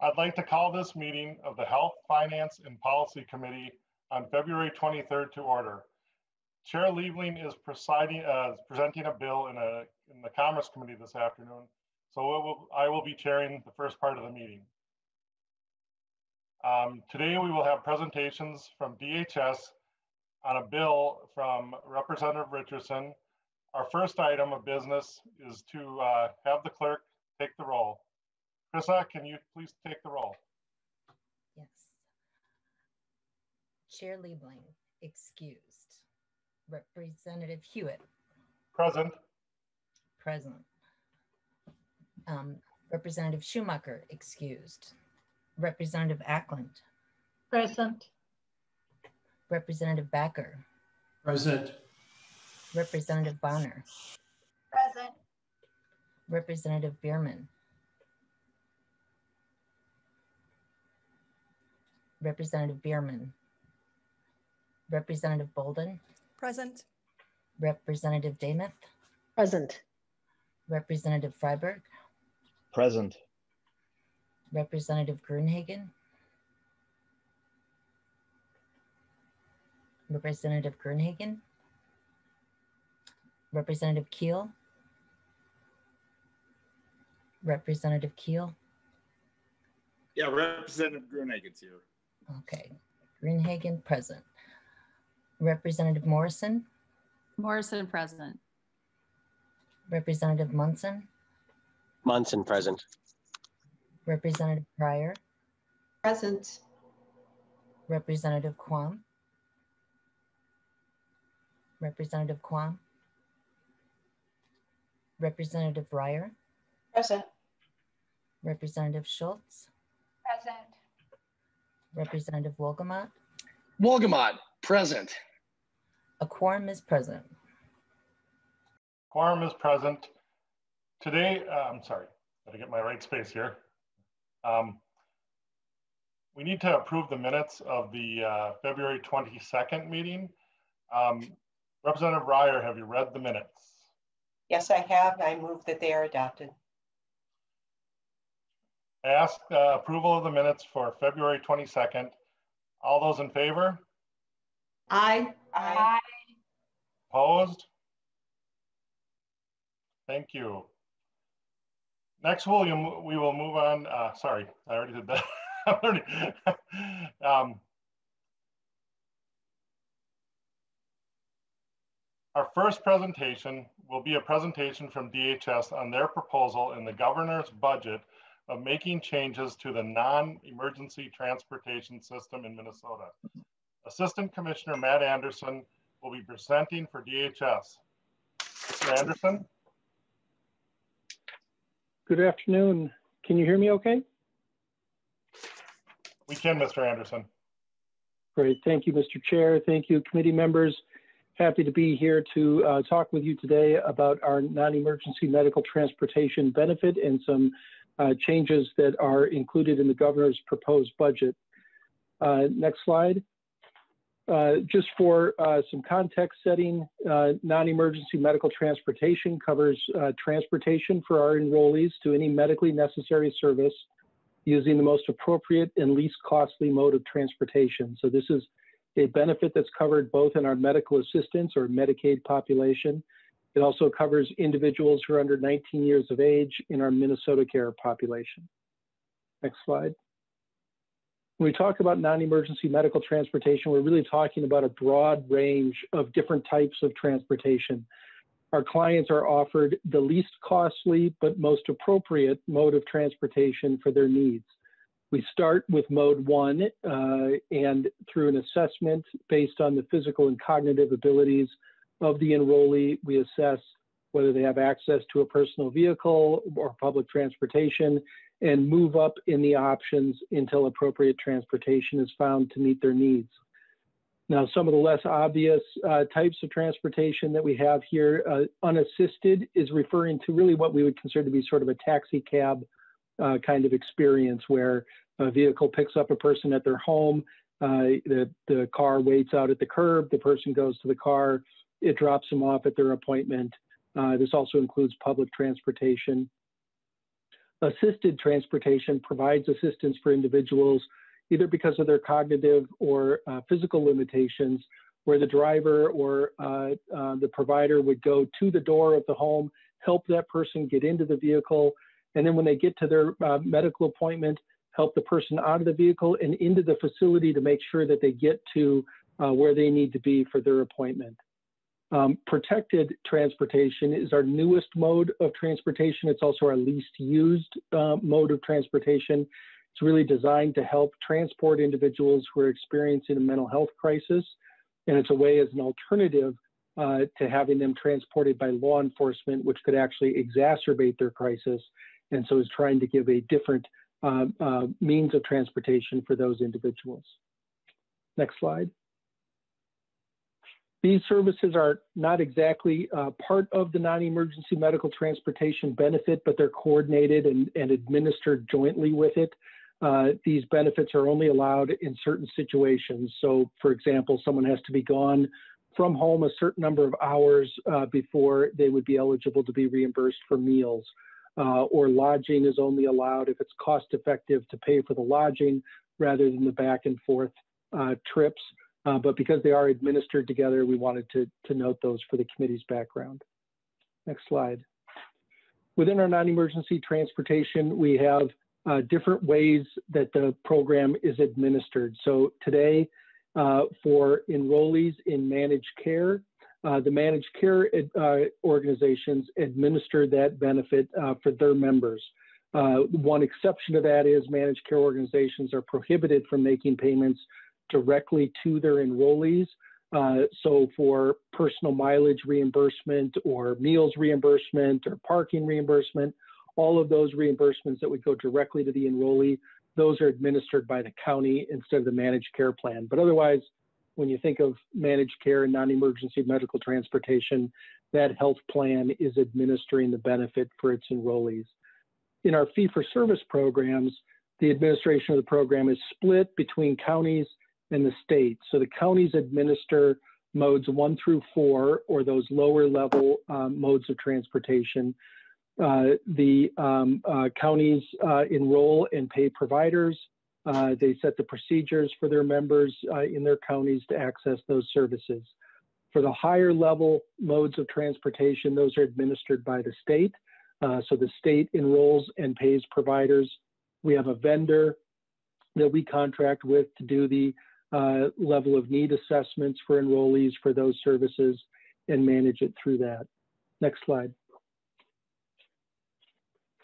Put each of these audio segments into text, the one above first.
I'd like to call this meeting of the Health, Finance, and Policy Committee on February 23rd to order. Chair Liebling is presiding, uh, presenting a bill in, a, in the Commerce Committee this afternoon, so will, I will be chairing the first part of the meeting. Um, today we will have presentations from DHS on a bill from Representative Richardson. Our first item of business is to uh, have the clerk take the roll. Krissa, can you please take the roll? Yes. Chair Liebling, excused. Representative Hewitt. Present. Present. Um, Representative Schumacher, excused. Representative Ackland. Present. Representative Backer. Present. Representative Bonner. Present. Representative Bierman. Representative Bierman. Representative Boldon. Present. Representative Demuth. Present. Representative Freiberg. Present. Representative Gruenhagen. Representative Gruenhagen. Representative Kiel. Representative Kiel. Yeah, Representative Gruenhagen's here. Okay. Gruenhagen present. Representative Morrison. Morrison present. Representative Munson. Munson present. Representative Pryor. Present. Representative Quam. Representative Quam. Representative Reyer. Present. Representative Schultz. Present. Representative Wolgamott. Wolgamott, present. A quorum is present. Quorum is present. Today, uh, I'm sorry, gotta get my right space here. Um, we need to approve the minutes of the uh, February 22nd meeting. Um, Representative Reyer, have you read the minutes? Yes, I have. I move that they are adopted. I ask uh, approval of the minutes for February 22nd. All those in favor? Aye. Aye. Opposed? Thank you. Next, we'll, we will move on. Uh, sorry, I already did that. already, um, our first presentation will be a presentation from DHS on their proposal in the governor's budget of making changes to the non-emergency transportation system in Minnesota. Assistant Commissioner Matt Anderson will be presenting for DHS. Mr. Anderson? Good afternoon. Can you hear me okay? We can, Mr. Anderson. Great. Thank you, Mr. Chair. Thank you, committee members. Happy to be here to uh, talk with you today about our non-emergency medical transportation benefit and some uh, changes that are included in the governor's proposed budget. Uh, next slide. Uh, just for uh, some context setting, uh, non-emergency medical transportation covers uh, transportation for our enrollees to any medically necessary service using the most appropriate and least costly mode of transportation. So this is a benefit that's covered both in our medical assistance or Medicaid population. It also covers individuals who are under 19 years of age in our Minnesota Care population. Next slide. When we talk about non-emergency medical transportation, we're really talking about a broad range of different types of transportation. Our clients are offered the least costly but most appropriate mode of transportation for their needs. We start with mode one, uh, and through an assessment based on the physical and cognitive abilities of the enrollee, we assess whether they have access to a personal vehicle or public transportation and move up in the options until appropriate transportation is found to meet their needs. Now, some of the less obvious uh, types of transportation that we have here, uh, unassisted is referring to really what we would consider to be sort of a taxi cab uh, kind of experience where a vehicle picks up a person at their home, uh, the, the car waits out at the curb, the person goes to the car, it drops them off at their appointment. Uh, this also includes public transportation. assisted transportation provides assistance for individuals either because of their cognitive or uh, physical limitations, where the driver or uh, uh, the provider would go to the door of the home, help that person get into the vehicle, and then when they get to their uh, medical appointment, help the person out of the vehicle and into the facility to make sure that they get to uh, where they need to be for their appointment. Um, protected transportation is our newest mode of transportation. It's also our least used uh, mode of transportation. It's really designed to help transport individuals who are experiencing a mental health crisis. And it's a way as an alternative uh, to having them transported by law enforcement, which could actually exacerbate their crisis. And so is trying to give a different uh, uh, means of transportation for those individuals. Next slide. These services are not exactly uh, part of the non-emergency medical transportation benefit, but they're coordinated and, and administered jointly with it. Uh, these benefits are only allowed in certain situations. So, for example, someone has to be gone from home a certain number of hours uh, before they would be eligible to be reimbursed for meals. Uh, or lodging is only allowed if it's cost effective to pay for the lodging rather than the back and forth uh, trips. Uh, but because they are administered together, we wanted to, to note those for the committee's background. Next slide. Within our non-emergency transportation, we have uh, different ways that the program is administered. So today, uh, for enrollees in managed care, uh, the managed care uh, organizations administer that benefit for their members. One exception to that is managed care organizations are prohibited from making payments directly to their enrollees. Uh, so for personal mileage reimbursement or meals reimbursement or parking reimbursement, all of those reimbursements that would go directly to the enrollee, those are administered by the county instead of the managed care plan. But otherwise, when you think of managed care and non-emergency medical transportation, that health plan is administering the benefit for its enrollees. In our fee-for-service programs, the administration of the program is split between counties and the state. So the counties administer modes one through four, or those lower level um, modes of transportation. Uh, the um, uh, counties uh, enroll and pay providers. Uh, they set the procedures for their members uh, in their counties to access those services. For the higher level modes of transportation, those are administered by the state. Uh, so the state enrolls and pays providers. We have a vendor that we contract with to do the uh, level of need assessments for enrollees for those services and manage it through that. Next slide.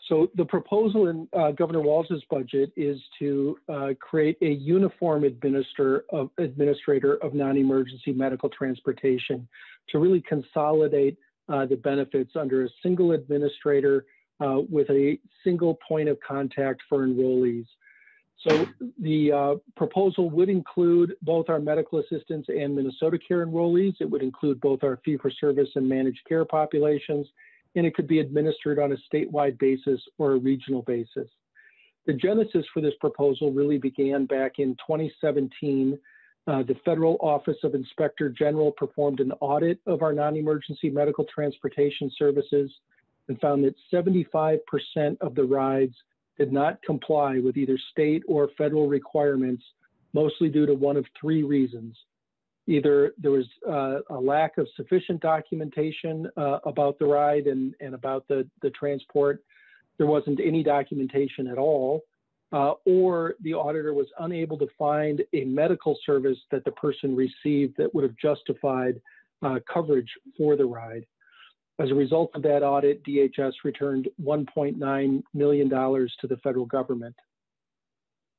So the proposal in uh, Governor Walz's budget is to uh, create a uniform administrator of, administrator of non-emergency medical transportation to really consolidate uh, the benefits under a single administrator uh, with a single point of contact for enrollees. So the uh, proposal would include both our medical assistants and Minnesota Care enrollees. It would include both our fee-for-service and managed care populations, and it could be administered on a statewide basis or a regional basis. The genesis for this proposal really began back in 2017. Uh, the Federal Office of Inspector General performed an audit of our non-emergency medical transportation services and found that 75% of the rides did not comply with either state or federal requirements, mostly due to one of three reasons. Either there was uh, a lack of sufficient documentation uh, about the ride and, and about the, the transport, there wasn't any documentation at all, uh, or the auditor was unable to find a medical service that the person received that would have justified uh, coverage for the ride. As a result of that audit, DHS returned $1.9 million to the federal government.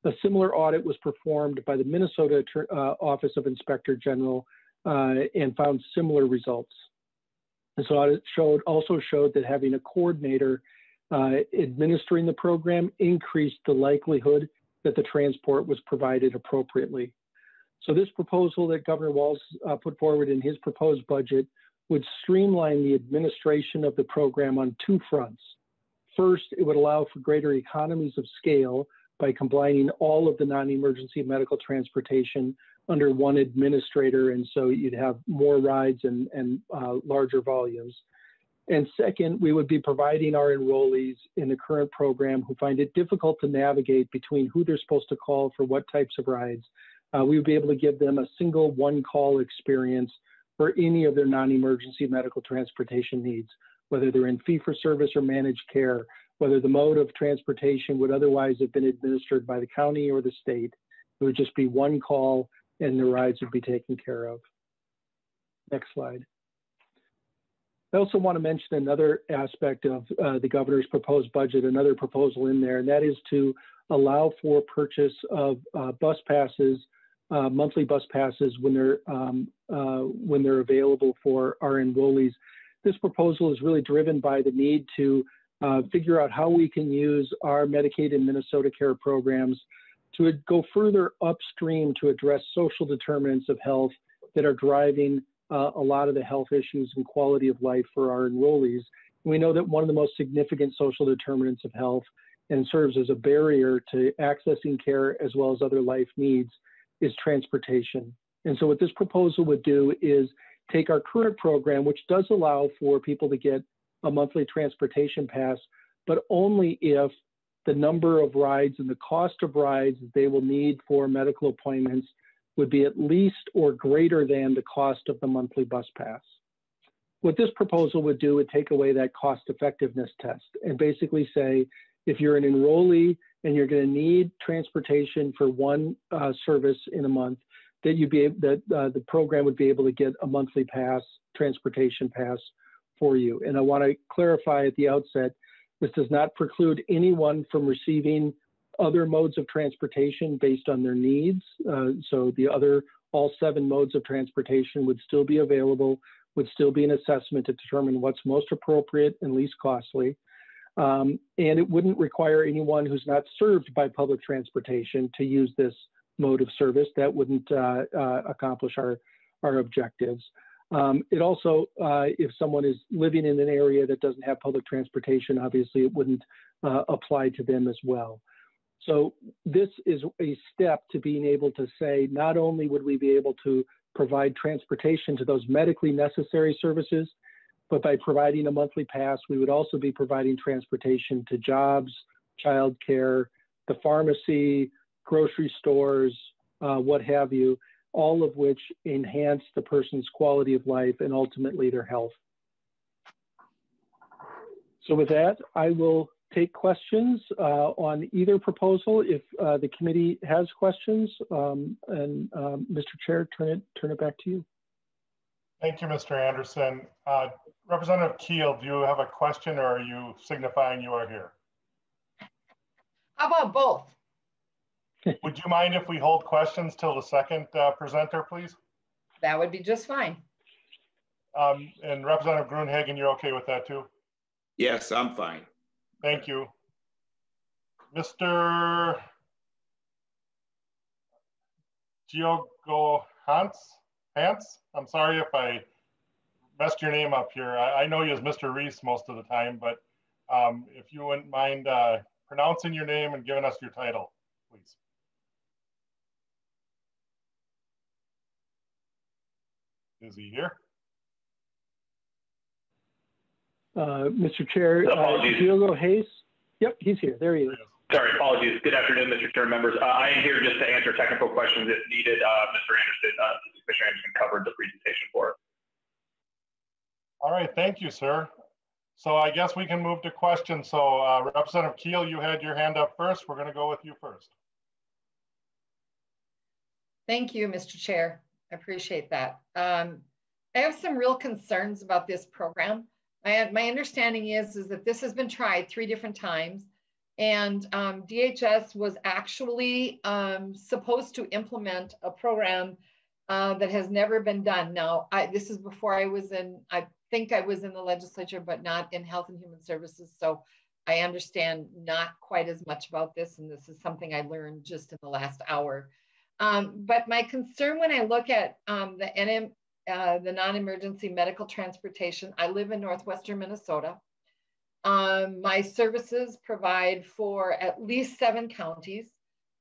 A similar audit was performed by the Minnesota uh, Office of Inspector General uh, and found similar results. This audit showed, also showed that having a coordinator uh, administering the program increased the likelihood that the transport was provided appropriately. So this proposal that Governor Walz uh, put forward in his proposed budget would streamline the administration of the program on two fronts. First, it would allow for greater economies of scale by combining all of the non-emergency medical transportation under one administrator, and so you'd have more rides and, and uh, larger volumes. And second, we would be providing our enrollees in the current program who find it difficult to navigate between who they're supposed to call for what types of rides. Uh, we would be able to give them a single one call experience for any of their non emergency medical transportation needs, whether they're in fee for service or managed care, whether the mode of transportation would otherwise have been administered by the county or the state. It would just be one call and the rides would be taken care of. Next slide. I also want to mention another aspect of uh, the governor's proposed budget, another proposal in there, and that is to allow for purchase of uh, bus passes, uh, monthly bus passes when they're um, uh, when they're available for our enrollees. This proposal is really driven by the need to uh, figure out how we can use our Medicaid and Minnesota Care programs to go further upstream to address social determinants of health that are driving uh, a lot of the health issues and quality of life for our enrollees. We know that one of the most significant social determinants of health and serves as a barrier to accessing care as well as other life needs is transportation. And so what this proposal would do is take our current program, which does allow for people to get a monthly transportation pass, but only if the number of rides and the cost of rides they will need for medical appointments would be at least or greater than the cost of the monthly bus pass. What this proposal would do would take away that cost effectiveness test and basically say if you're an enrollee and you're going to need transportation for one uh, service in a month, that you be that uh, the program would be able to get a monthly pass, transportation pass for you. And I want to clarify at the outset, this does not preclude anyone from receiving other modes of transportation based on their needs. Uh, so the other, all seven modes of transportation would still be available, would still be an assessment to determine what's most appropriate and least costly. Um, and it wouldn't require anyone who's not served by public transportation to use this mode of service. That wouldn't uh, uh, accomplish our, our objectives. Um, it also, uh, if someone is living in an area that doesn't have public transportation, obviously it wouldn't uh, apply to them as well. So this is a step to being able to say, not only would we be able to provide transportation to those medically necessary services, but by providing a monthly pass, we would also be providing transportation to jobs, childcare, the pharmacy, grocery stores, uh, what have you, all of which enhance the person's quality of life and ultimately their health. So with that, I will take questions uh, on either proposal if uh, the committee has questions. Um, and um, Mr. Chair, turn it, turn it back to you. Thank you, Mr. Anderson. Uh, Representative Kiel, do you have a question or are you signifying you are here? How about both? Would you mind if we hold questions till the second uh, presenter, please? That would be just fine. Um, and Representative Gruenhagen, you're okay with that too? Yes, I'm fine. Thank you. Mr. Giogo Hans? Hans? I'm sorry if I messed your name up here. I, I know you as Mr. Reese most of the time, but um, if you wouldn't mind uh, pronouncing your name and giving us your title, please. Is he here? Uh, Mr. Chair, uh, Diogo Hayes. Yep, he's here. There he is. Sorry, apologies. Good afternoon, Mr. Chair members. Uh, I am here just to answer technical questions if needed. Uh, Mr. Anderson, uh, Mr. Anderson covered the presentation for us. All right, thank you, sir. So I guess we can move to questions. So uh, Representative Kiel, you had your hand up first. We're going to go with you first. Thank you, Mr. Chair. I appreciate that. Um, I have some real concerns about this program. My, my understanding is, is that this has been tried three different times and um, DHS was actually um, supposed to implement a program uh, that has never been done. Now, I, this is before I was in, I think I was in the legislature, but not in Health and Human Services. So I understand not quite as much about this. And this is something I learned just in the last hour. Um, but my concern when I look at um, the NM, uh, the non-emergency medical transportation, I live in Northwestern Minnesota. Um, my services provide for at least seven counties.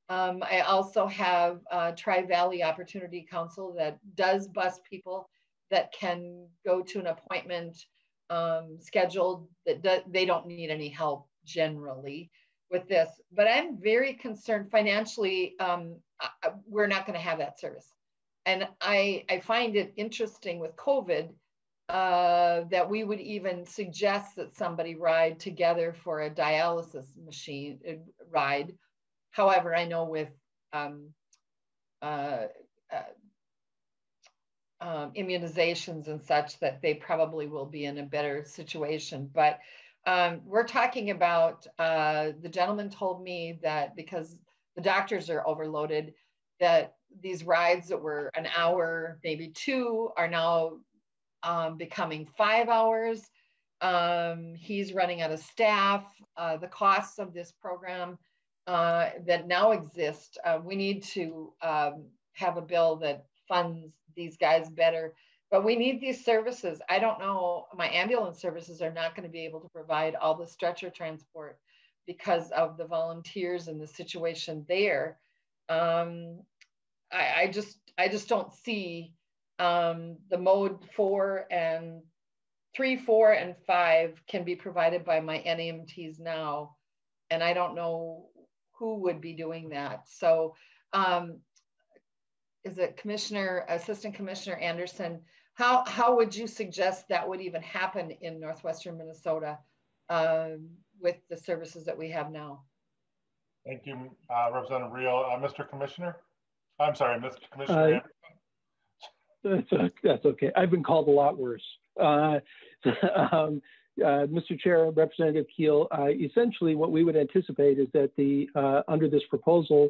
Um, I also have Tri-Valley Opportunity Council that does bus people that can go to an appointment um, scheduled that do, they don't need any help generally with this. But I'm very concerned financially. Um, I, we're not going to have that service, and I I find it interesting with COVID uh, that we would even suggest that somebody ride together for a dialysis machine uh, ride. However, I know with um, uh, uh, um, immunizations and such that they probably will be in a better situation. But um, we're talking about uh, the gentleman told me that because the doctors are overloaded, that these rides that were an hour, maybe two, are now um, becoming five hours. Um, he's running out of staff. Uh, the costs of this program uh, that now exist, uh, we need to um, have a bill that funds these guys better. But we need these services. I don't know, my ambulance services are not going to be able to provide all the stretcher transport because of the volunteers and the situation there. Um, I, I, just I just don't see um, the mode four and three, four, and five can be provided by my NEMTs now. And I don't know who would be doing that. So um, is it Commissioner, Assistant Commissioner Anderson, how, how would you suggest that would even happen in Northwestern Minnesota um, with the services that we have now? Thank you, uh, Representative Real. Uh, Mr. Commissioner? I'm sorry, Mr. Commissioner. Uh, that's, that's okay. I've been called a lot worse. Uh, um, uh, Mr. Chair, Representative Kiel, uh, essentially what we would anticipate is that the uh, under this proposal,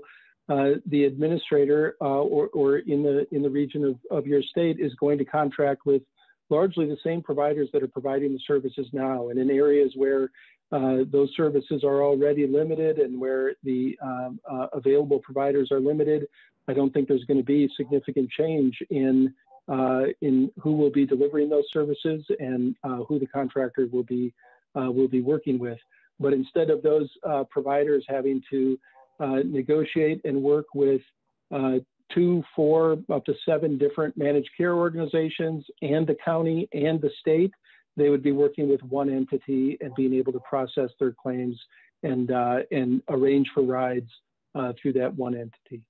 uh, the administrator uh, or, or, in the in the region of, of your state is going to contract with largely the same providers that are providing the services now. And in areas where uh, those services are already limited and where the um, available providers are limited, I don't think there's going to be significant change in in who will be delivering those services and who the contractor will be will be working with. But instead of those providers having to uh, negotiate and work with uh, two, four, up to seven different managed care organizations and the county and the state. They would be working with one entity and being able to process their claims and, uh, and arrange for rides uh, through that one entity.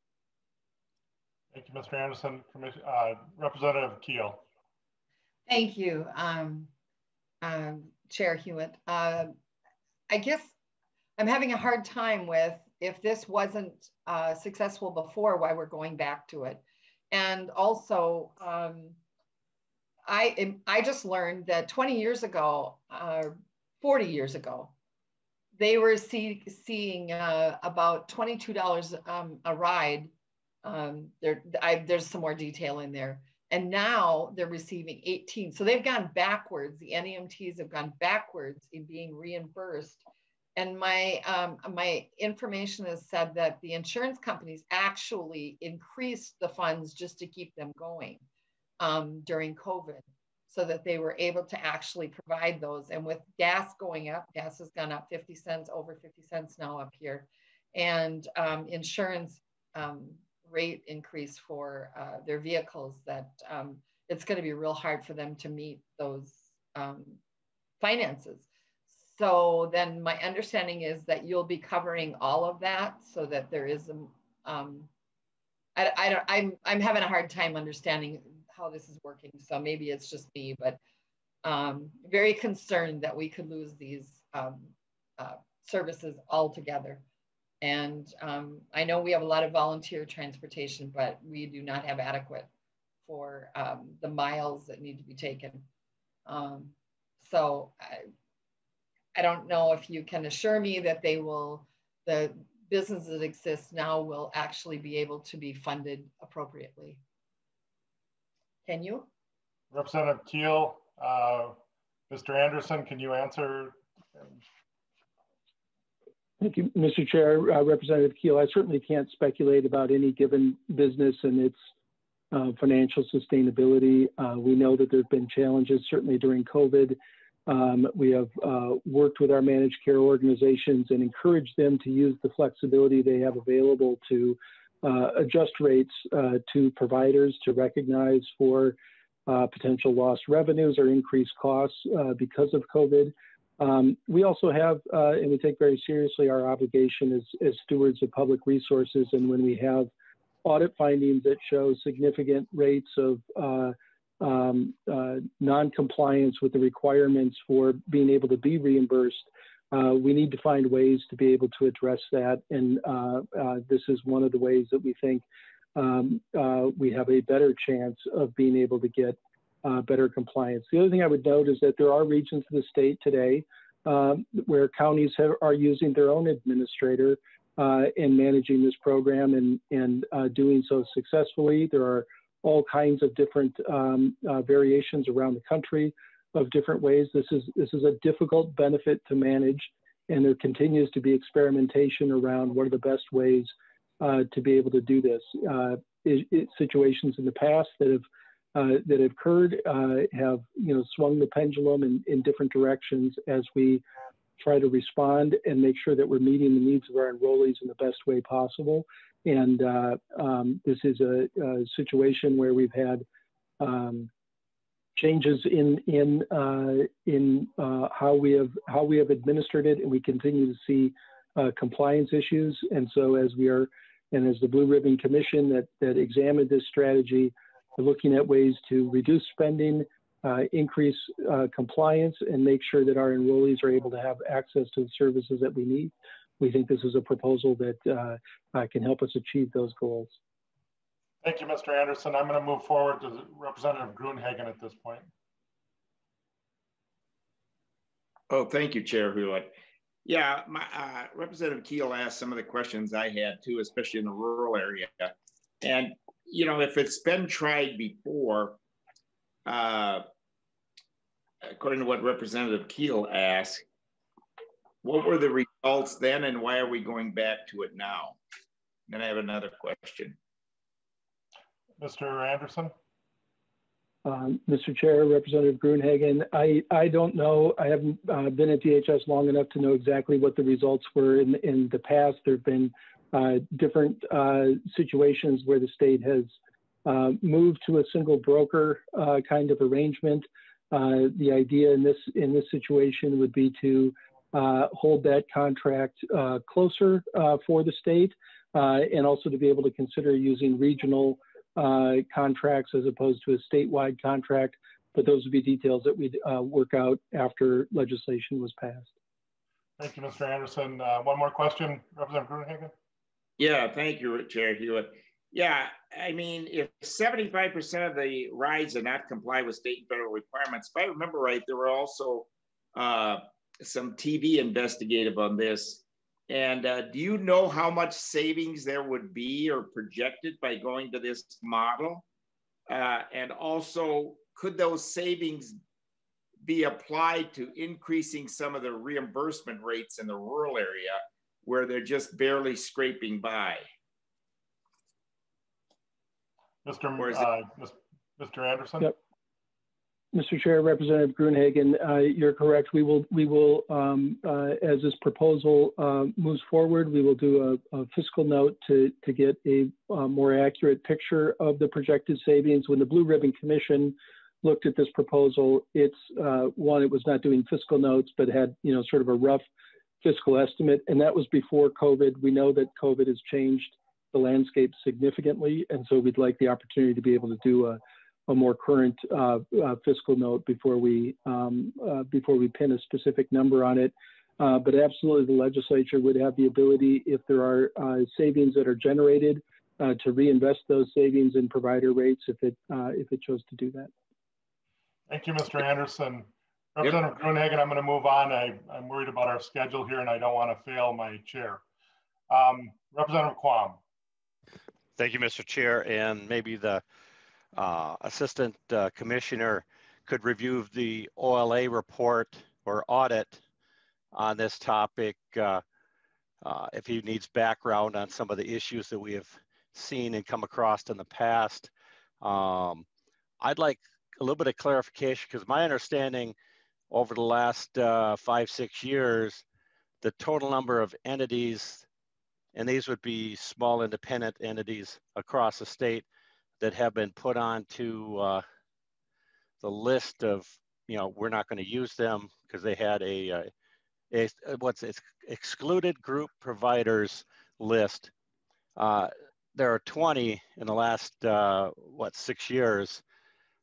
Thank you, Mr. Anderson. Uh, Representative Kiel. Thank you, um, um Chair Hewitt. Uh, I guess I'm having a hard time with if this wasn't uh, successful before, why we're going back to it. And also, um, I, I just learned that 20 years ago, uh, 40 years ago, they were see, seeing uh, about $22 um, a ride. Um, there, I, there's some more detail in there. And now they're receiving 18. So they've gone backwards. The NEMTs have gone backwards in being reimbursed and my um, my information has said that the insurance companies actually increased the funds just to keep them going um, during COVID, so that they were able to actually provide those. And with gas going up, gas has gone up 50 cents, over 50 cents now up here, and um, insurance um, rate increase for uh, their vehicles. That um, it's going to be real hard for them to meet those um, finances. So then my understanding is that you'll be covering all of that so that there is a, um, I, I don't, I'm, I'm having a hard time understanding how this is working. So maybe it's just me, but um, very concerned that we could lose these um, uh, services altogether. And um, I know we have a lot of volunteer transportation, but we do not have adequate for um, the miles that need to be taken. Um, so I, I don't know if you can assure me that they will, the business that exists now will actually be able to be funded appropriately. Can you? Representative Kiel, uh, Mr. Anderson, can you answer? Thank you, Mr. Chair. Uh, Representative Kiel, I certainly can't speculate about any given business and its uh, financial sustainability. Uh, we know that there have been challenges, certainly during COVID, um, we have uh, worked with our managed care organizations and encouraged them to use the flexibility they have available to uh, adjust rates uh, to providers to recognize for potential lost revenues or increased costs because of COVID. Um, we also have, uh, and we take very seriously our obligation as, as stewards of public resources. And when we have audit findings that show significant rates of uh, um, uh, non-compliance with the requirements for being able to be reimbursed, uh, we need to find ways to be able to address that. And uh, uh, this is one of the ways that we think um, we have a better chance of being able to get uh, better compliance. The other thing I would note is that there are regions of the state today um, where counties have, are using their own administrator uh, in managing this program and, and doing so successfully. There are all kinds of different um, variations around the country of different ways. This is, this is a difficult benefit to manage, and there continues to be experimentation around what are the best ways uh, to be able to do this. Uh, it, it, situations in the past that have uh, that have occurred uh, have you know swung the pendulum in, in different directions as we try to respond and make sure that we're meeting the needs of our enrollees in the best way possible. And uh, um, this is a, a, situation where we've had um, changes in in uh, in uh, how we have how we have administered it, and we continue to see compliance issues. And so, as we are, and as the Blue Ribbon Commission that that examined this strategy, we're looking at ways to reduce spending, uh, increase uh, compliance, and make sure that our enrollees are able to have access to the services that we need. We think this is a proposal that uh, can help us achieve those goals. Thank you, Mr. Anderson. I'm going to move forward to Representative Gruenhagen at this point. Oh, thank you, Chair Hewitt. Yeah, my, uh, Representative Kiel asked some of the questions I had too, especially in the rural area. And, you know, if it's been tried before, uh, according to what Representative Kiel asked, what were the results then and why are we going back to it now? Then I have another question. Mr. Anderson? Um, Mr. Chair, Representative Gruenhagen, I, I don't know. I haven't uh, been at DHS long enough to know exactly what the results were in, in the past. There have been different uh, situations where the state has uh, moved to a single broker uh, kind of arrangement. Uh, the idea in this in this situation would be to hold that contract closer for the state, and also to be able to consider using regional uh, contracts as opposed to a statewide contract. But those would be details that we'd uh, work out after legislation was passed. Thank you, Mr. Anderson. Uh, one more question, Representative Gruenhagen. Yeah, thank you, Chair Hewitt. Yeah, I mean, if 75% of the rides do not comply with state and federal requirements, if I remember right, there were also uh, some TV investigative on this and uh, do you know how much savings there would be or projected by going to this model? Uh, and also, could those savings be applied to increasing some of the reimbursement rates in the rural area where they're just barely scraping by? Mr. Uh, Mr. Anderson? Yep. Mr. Chair, Representative Gruenhagen, uh, you're correct. We will, we will, um, uh, as this proposal uh, moves forward, we will do a, a fiscal note to to get a uh, more accurate picture of the projected savings. When the Blue Ribbon Commission looked at this proposal, it's uh, one, it was not doing fiscal notes, but had you know sort of a rough fiscal estimate, and that was before COVID. We know that COVID has changed the landscape significantly, and so we'd like the opportunity to be able to do a a more current uh, uh, fiscal note before we um, uh, before we pin a specific number on it. Uh, but absolutely, the legislature would have the ability, if there are uh, savings that are generated, uh, to reinvest those savings in provider rates if it if it chose to do that. Thank you, Mr. Anderson. Representative yep. Gruenhagen, I'm going to move on. I, am worried about our schedule here, and I don't want to fail my chair. Um, Representative Quam. Thank you, Mr. Chair, and maybe the uh, assistant uh, commissioner could review the OLA report or audit on this topic uh, uh, if he needs background on some of the issues that we have seen and come across in the past. Um, I'd like a little bit of clarification because my understanding over the last uh, five, six years, the total number of entities, and these would be small independent entities across the state, that have been put onto uh, the list of, you know, we're not going to use them because they had a, a, a what's it, excluded group providers list. Uh, there are 20 in the last, uh, what, six years,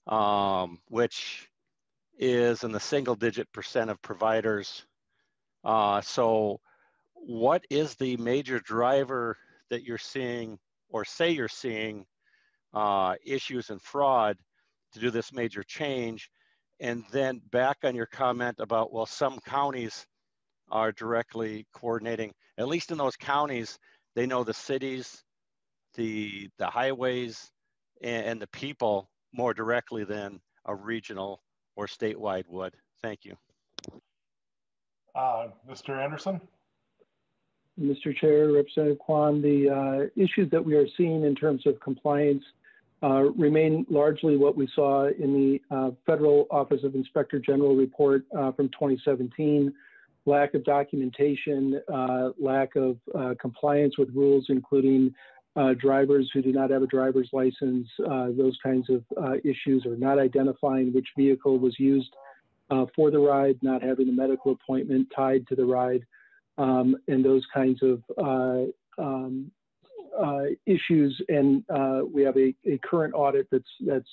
um, which is in the single digit percent of providers. Uh, so what is the major driver that you're seeing or say you're seeing uh, issues and fraud to do this major change? And then back on your comment about, well, some counties are directly coordinating, at least in those counties, they know the cities, the, the highways, and, and the people more directly than a regional or statewide would. Thank you. Uh, Mr. Anderson? Mr. Chair, Representative Quam, the uh, issues that we are seeing in terms of compliance uh, remain largely what we saw in the uh, Federal Office of Inspector General report uh, from 2017. Lack of documentation, uh, lack of uh, compliance with rules, including drivers who do not have a driver's license, those kinds of issues, or not identifying which vehicle was used for the ride, not having a medical appointment tied to the ride um, and those kinds of uh, um, uh, issues. And uh, we have a, a, current audit that's that's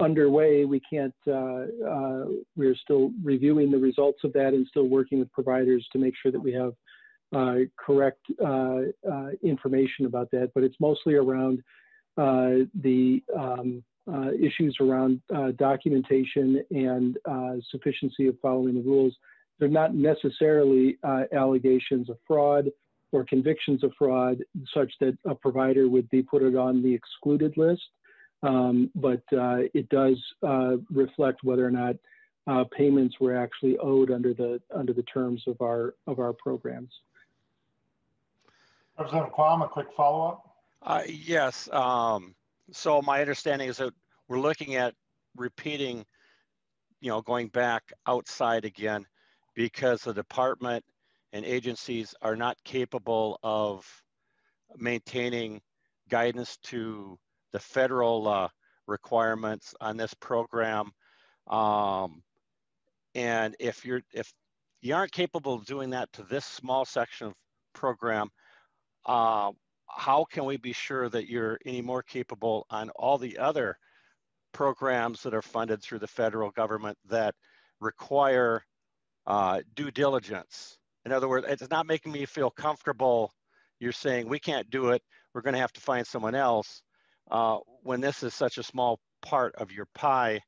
underway. We can't. Uh, uh, we're still reviewing the results of that and still working with providers to make sure that we have uh, correct information about that. But it's mostly around the um, issues around documentation and sufficiency of following the rules they're not necessarily uh, allegations of fraud or convictions of fraud such that a provider would be put it on the excluded list. Um, but uh, it does uh, reflect whether or not uh, payments were actually owed under the under the terms of our of our programs. Representative Quam, a quick follow up. Uh, yes. Um, so my understanding is that we're looking at repeating, you know, going back outside again because the department and agencies are not capable of maintaining guidance to the federal uh, requirements on this program. Um, and if you're if you aren't capable of doing that to this small section of program, uh, how can we be sure that you're any more capable on all the other programs that are funded through the federal government that require uh, due diligence. In other words, it's not making me feel comfortable. You're saying we can't do it. We're going to have to find someone else. Uh, when this is such a small part of your pie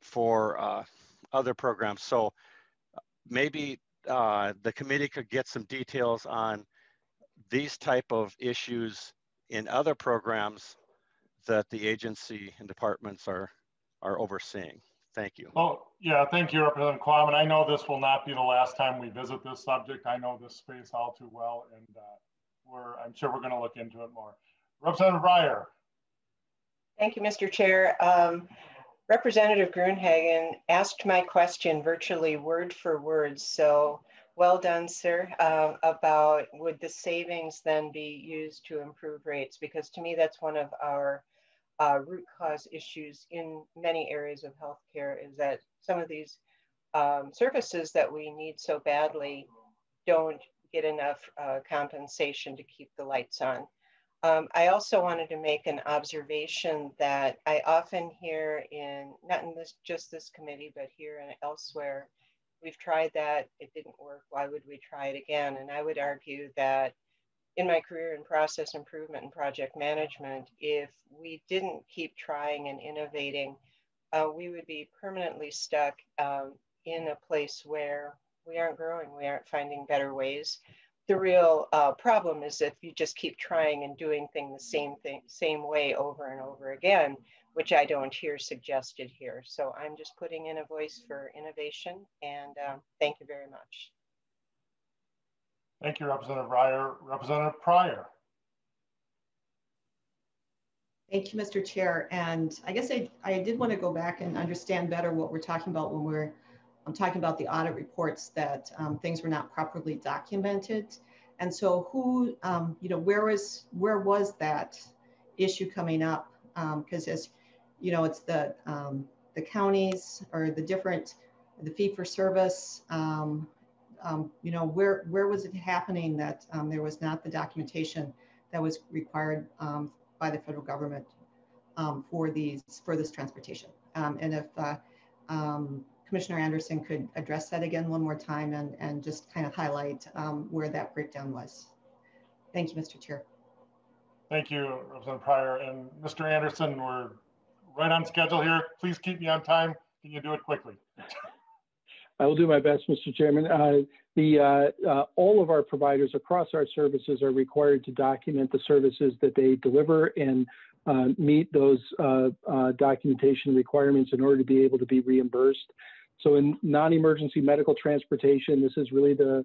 for uh, other programs. So maybe uh, the committee could get some details on these type of issues in other programs that the agency and departments are, are overseeing. Thank you. Oh, yeah, thank you, Representative Quam. And I know this will not be the last time we visit this subject. I know this space all too well, and uh, we're, I'm sure we're going to look into it more. Representative Reyer. Thank you, Mr. Chair. Um, Representative Gruenhagen asked my question virtually word for word. So well done, sir, uh, about would the savings then be used to improve rates? Because to me, that's one of our uh, root cause issues in many areas of healthcare is that some of these um, services that we need so badly don't get enough uh, compensation to keep the lights on. Um, I also wanted to make an observation that I often hear in, not in this just this committee, but here and elsewhere, we've tried that, it didn't work, why would we try it again? And I would argue that in my career in process improvement and project management, if we didn't keep trying and innovating, uh, we would be permanently stuck um, in a place where we aren't growing, we aren't finding better ways. The real uh, problem is if you just keep trying and doing things the same thing, same way over and over again, which I don't hear suggested here. So I'm just putting in a voice for innovation and uh, thank you very much. Thank you, Representative Reyer. Representative Pryor. Thank you, Mr. Chair. And I guess I, I did want to go back and understand better what we're talking about when we're I'm talking about the audit reports that um, things were not properly documented. And so who, um, you know, where was where was that issue coming up? Because um, as you know, it's the um, the counties or the different, the fee for service, um, um, you know, where, where was it happening that there was not the documentation that was required by the federal government for these, for this transportation? And if uh, Commissioner Anderson could address that again one more time and, and just kind of highlight where that breakdown was. Thank you, Mr. Chair. Thank you, Representative Pryor. And Mr. Anderson, we're right on schedule here. Please keep me on time. Can you do it quickly? I will do my best, Mr. Chairman. Uh, the, uh, uh, all of our providers across our services are required to document the services that they deliver and uh, meet those uh, uh, documentation requirements in order to be able to be reimbursed. So in non-emergency medical transportation, this is really the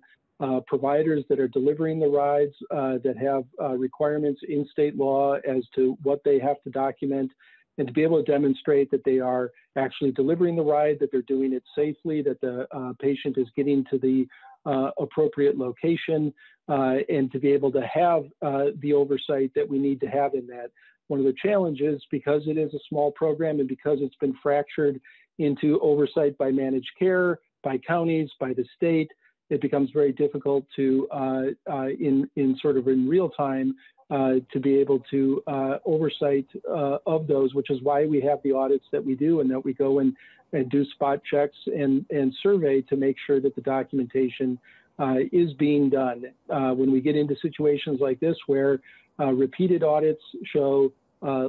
providers that are delivering the rides that have requirements in state law as to what they have to document and to be able to demonstrate that they are actually delivering the ride, that they're doing it safely, that the uh, patient is getting to the uh, appropriate location, uh, and to be able to have uh, the oversight that we need to have in that. One of the challenges, because it is a small program and because it's been fractured into oversight by managed care, by counties, by the state, it becomes very difficult to, uh, uh, in, in sort of in real time, uh, to be able to uh, oversight uh, of those, which is why we have the audits that we do and that we go and, and do spot checks and, and survey to make sure that the documentation uh, is being done. When we get into situations like this where repeated audits show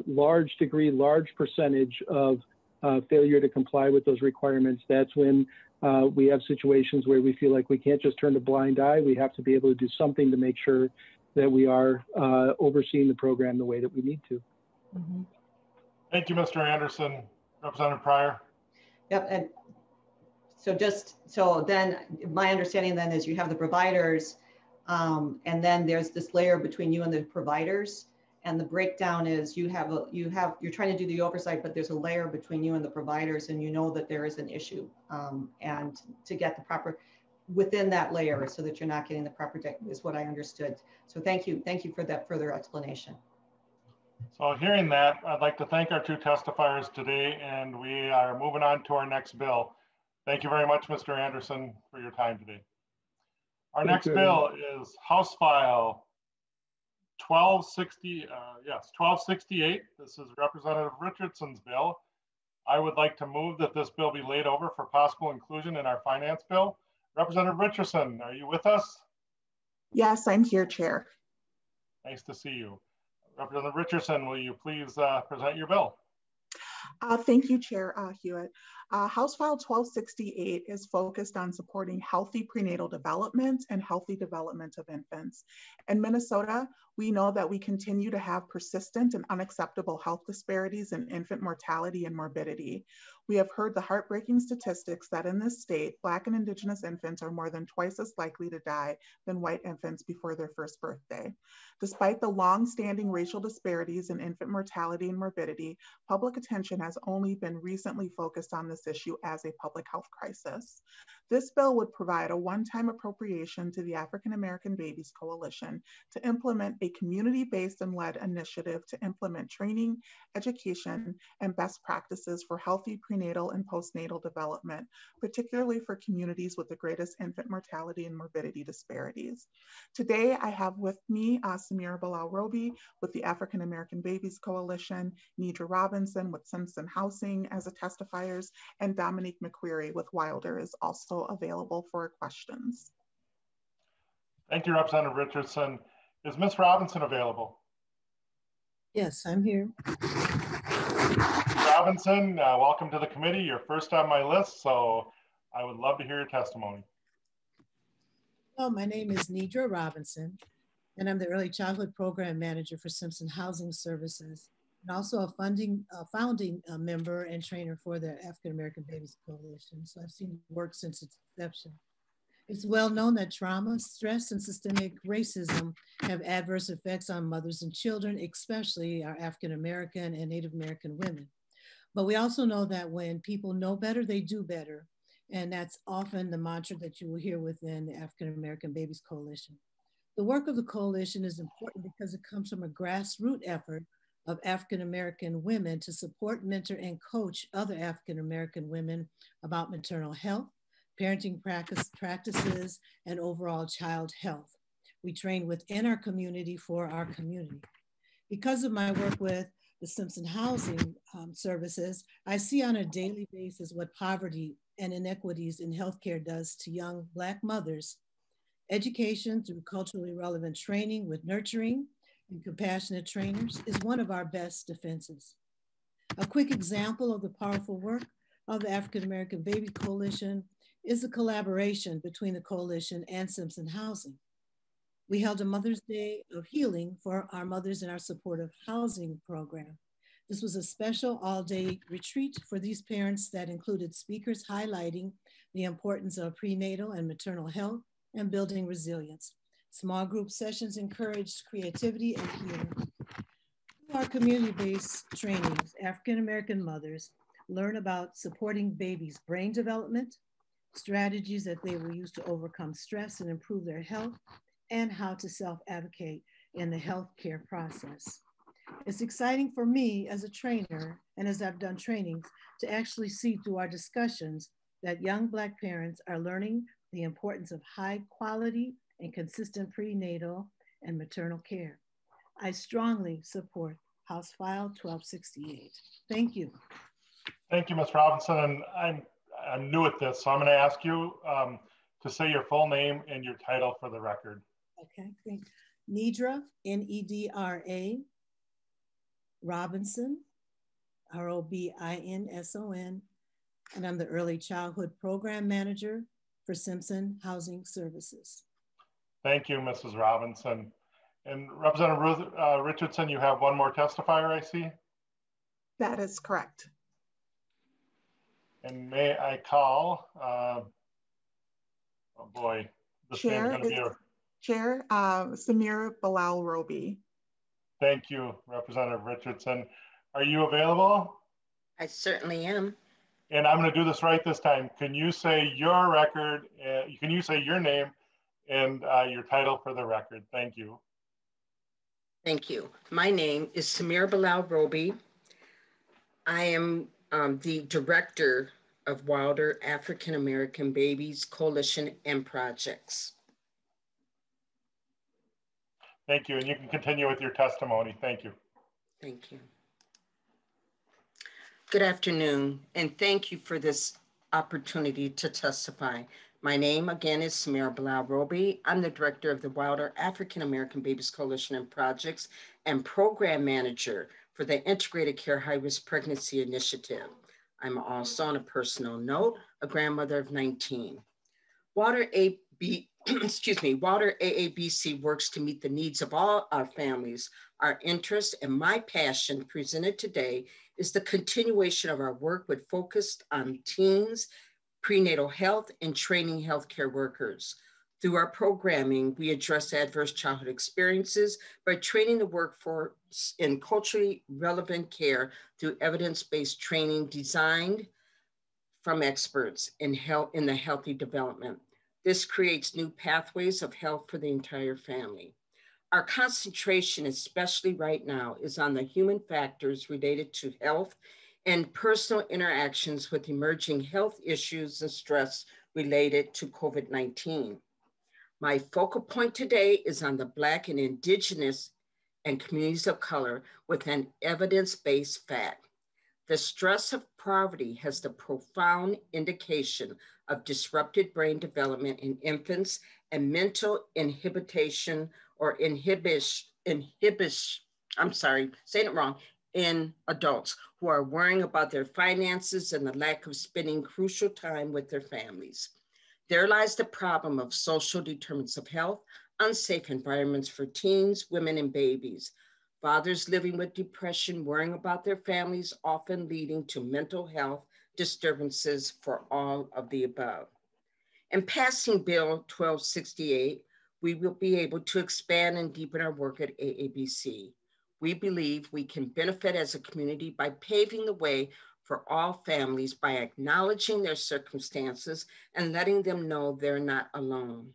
large degree, large percentage of failure to comply with those requirements, that's when we have situations where we feel like we can't just turn a blind eye. We have to be able to do something to make sure that we are uh, overseeing the program the way that we need to. Mm -hmm. Thank you, Mr. Anderson. Representative Pryor. Yep, and so just so then my understanding then is you have the providers um, and then there's this layer between you and the providers and the breakdown is you have a you have you're trying to do the oversight but there's a layer between you and the providers and you know that there is an issue um, and to get the proper within that layer so that you're not getting the proper deck is what I understood. So thank you. Thank you for that further explanation. So hearing that, I'd like to thank our two testifiers today and we are moving on to our next bill. Thank you very much, Mr. Anderson, for your time today. Our thank next you. bill is House File 1260, uh, yes, 1268. This is Representative Richardson's bill. I would like to move that this bill be laid over for possible inclusion in our finance bill. Representative Richardson, are you with us? Yes, I'm here, Chair. Nice to see you. Representative Richardson, will you please uh, present your bill? Uh, thank you, Chair uh, Hewitt. Uh, House File 1268 is focused on supporting healthy prenatal development and healthy development of infants. In Minnesota, we know that we continue to have persistent and unacceptable health disparities in infant mortality and morbidity. We have heard the heartbreaking statistics that in this state, Black and Indigenous infants are more than twice as likely to die than white infants before their first birthday. Despite the long-standing racial disparities in infant mortality and morbidity, public attention has only been recently focused on this issue as a public health crisis. This bill would provide a one-time appropriation to the African American Babies Coalition to implement a community-based and led initiative to implement training, education, and best practices for healthy prenatal and postnatal development, particularly for communities with the greatest infant mortality and morbidity disparities. Today, I have with me uh, Samira Bilal Roby with the African American Babies Coalition, Nedra Robinson with Simpson Housing as a testifiers, and Dominique McQueary with Wilder is also available for questions. Thank you, Representative Richardson. Is Ms. Robinson available? Yes, I'm here. Robinson, uh, welcome to the committee. You're first on my list, so I would love to hear your testimony. Well, my name is Nedra Robinson, and I'm the Early Childhood Program Manager for Simpson Housing Services, and also a funding, uh, founding uh, member and trainer for the African American Babies Coalition. So I've seen work since its inception. It's well known that trauma, stress, and systemic racism have adverse effects on mothers and children, especially our African American and Native American women. But we also know that when people know better, they do better. And that's often the mantra that you will hear within the African American Babies Coalition. The work of the coalition is important because it comes from a grassroots effort of African American women to support, mentor, and coach other African American women about maternal health, parenting practice, practices, and overall child health. We train within our community for our community. Because of my work with the Simpson Housing um, Services, I see on a daily basis what poverty and inequities in healthcare does to young Black mothers. Education through culturally relevant training with nurturing and compassionate trainers is one of our best defenses. A quick example of the powerful work of the African American Baby Coalition is the collaboration between the coalition and Simpson Housing. We held a Mother's Day of Healing for our mothers in our supportive housing program. This was a special all day retreat for these parents that included speakers highlighting the importance of prenatal and maternal health and building resilience. Small group sessions encouraged creativity and healing. Through our community-based trainings, African-American mothers learn about supporting babies' brain development, strategies that they will use to overcome stress and improve their health, and how to self-advocate in the healthcare process. It's exciting for me as a trainer and as I've done trainings to actually see through our discussions that young Black parents are learning the importance of high quality and consistent prenatal and maternal care. I strongly support House File 1268. Thank you. Thank you, Ms. Robinson. And I'm, I'm new at this, so I'm going to ask you um, to say your full name and your title for the record. Okay, thank Nedra, N-E-D-R-A, Robinson, R-O-B-I-N-S-O-N, and I'm the Early Childhood Program Manager for Simpson Housing Services. Thank you, Mrs. Robinson. And Representative Ruth, uh, Richardson, you have one more testifier, I see. That is correct. And may I call, uh, oh boy, this Chair, name's gonna be a, Chair uh, Samir Bilal Roby. thank you, Representative Richardson. Are you available? I certainly am. And I'm gonna do this right this time. Can you say your record, uh, can you say your name and uh, your title for the record? Thank you. Thank you. My name is Samir Bilal Roby. I am um, the director of Wilder African American Babies Coalition and Projects. Thank you. And you can continue with your testimony. Thank you. Thank you. Good afternoon, and thank you for this opportunity to testify. My name again is Samira Bilal Roby. I'm the director of the Wilder African American Babies Coalition and Projects and program manager for the Integrated Care High Risk Pregnancy Initiative. I'm also, on a personal note, a grandmother of 19. Wilder AB, excuse me, Wilder AABC works to meet the needs of all our families. Our interest and my passion presented today is the continuation of our work with focused on teens, prenatal health, and training healthcare workers. Through our programming, we address adverse childhood experiences by training the workforce in culturally relevant care through evidence-based training designed from experts in, health, in the healthy development. This creates new pathways of health for the entire family. Our concentration, especially right now, is on the human factors related to health and personal interactions with emerging health issues and stress related to COVID 19. My focal point today is on the Black and Indigenous and communities of color with an evidence based fact. The stress of poverty has the profound indication of disrupted brain development in infants and mental inhibition or inhibition, inhibition, I'm sorry, saying it wrong, in adults who are worrying about their finances and the lack of spending crucial time with their families. There lies the problem of social determinants of health, unsafe environments for teens, women, and babies. Fathers living with depression, worrying about their families, often leading to mental health disturbances for all of the above. In passing Bill 1268, we will be able to expand and deepen our work at AABC. We believe we can benefit as a community by paving the way for all families by acknowledging their circumstances and letting them know they're not alone.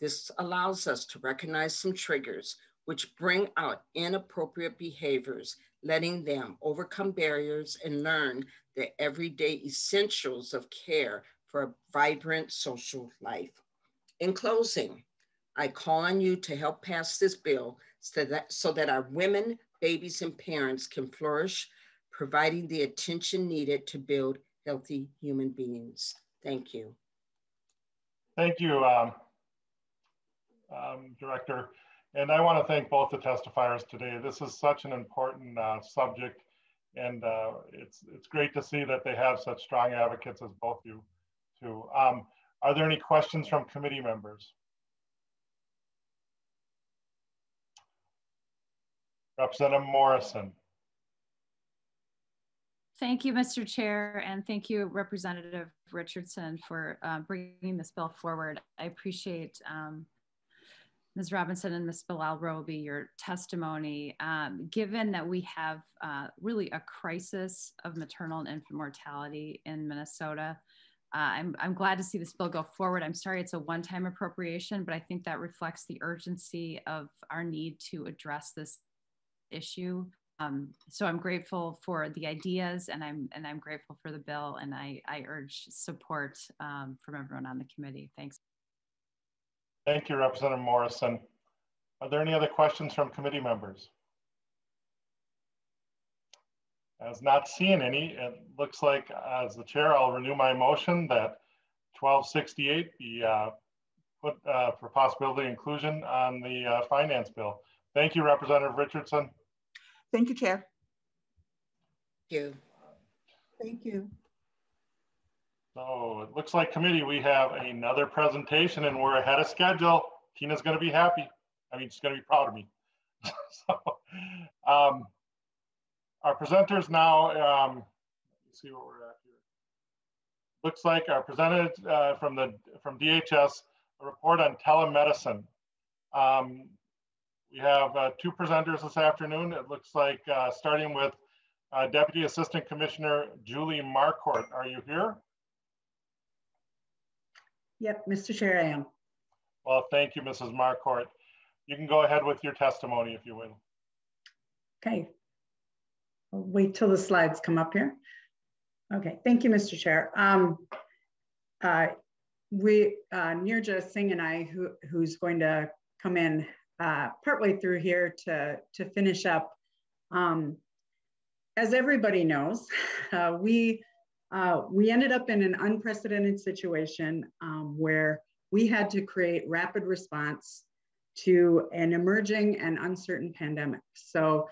This allows us to recognize some triggers which bring out inappropriate behaviors, letting them overcome barriers and learn the everyday essentials of care for a vibrant social life. In closing, I call on you to help pass this bill so that, so that our women, babies, and parents can flourish, providing the attention needed to build healthy human beings. Thank you. Thank you, um, um, Director. And I want to thank both the testifiers today. This is such an important uh, subject, and uh, it's it's great to see that they have such strong advocates as both you two. Um, are there any questions from committee members? Representative Morrison. Thank you, Mr. Chair, and thank you, Representative Richardson, for uh, bringing this bill forward. I appreciate um, Ms. Robinson and Ms. Bilal Roby, your testimony. Um, given that we have uh, really a crisis of maternal and infant mortality in Minnesota, uh, I'm, I'm glad to see this bill go forward. I'm sorry it's a one-time appropriation, but I think that reflects the urgency of our need to address this issue um, so I'm grateful for the ideas and I'm and I'm grateful for the bill and I, I urge support um, from everyone on the committee. Thanks. Thank you, Representative Morrison. Are there any other questions from committee members? As not seeing any, it looks like as the chair, I'll renew my motion that 1268 be uh, put uh, for possibility inclusion on the uh, finance bill. Thank you, Representative Richardson. Thank you, Chair. Thank you. Thank you. So it looks like committee, we have another presentation and we're ahead of schedule. Tina's gonna be happy. I mean, she's gonna be proud of me. so, um, our presenters now, um, let's see where we're at here. Looks like our presented uh, from the from DHS a report on telemedicine. Um, we have uh, two presenters this afternoon. It looks like uh, starting with uh, Deputy Assistant Commissioner Julie Marquardt. Are you here? Yep, Mr. Chair, I am. Well, thank you, Mrs. Marquardt. You can go ahead with your testimony if you will. Okay. I'll wait till the slides come up here. Okay, thank you, Mr. Chair. Um, uh, we, uh, Nirja Singh and I, who, who's going to come in uh, partway through here to, to finish up. Um, as everybody knows, uh, we, uh, we ended up in an unprecedented situation um, where we had to create rapid response to an emerging and uncertain pandemic. So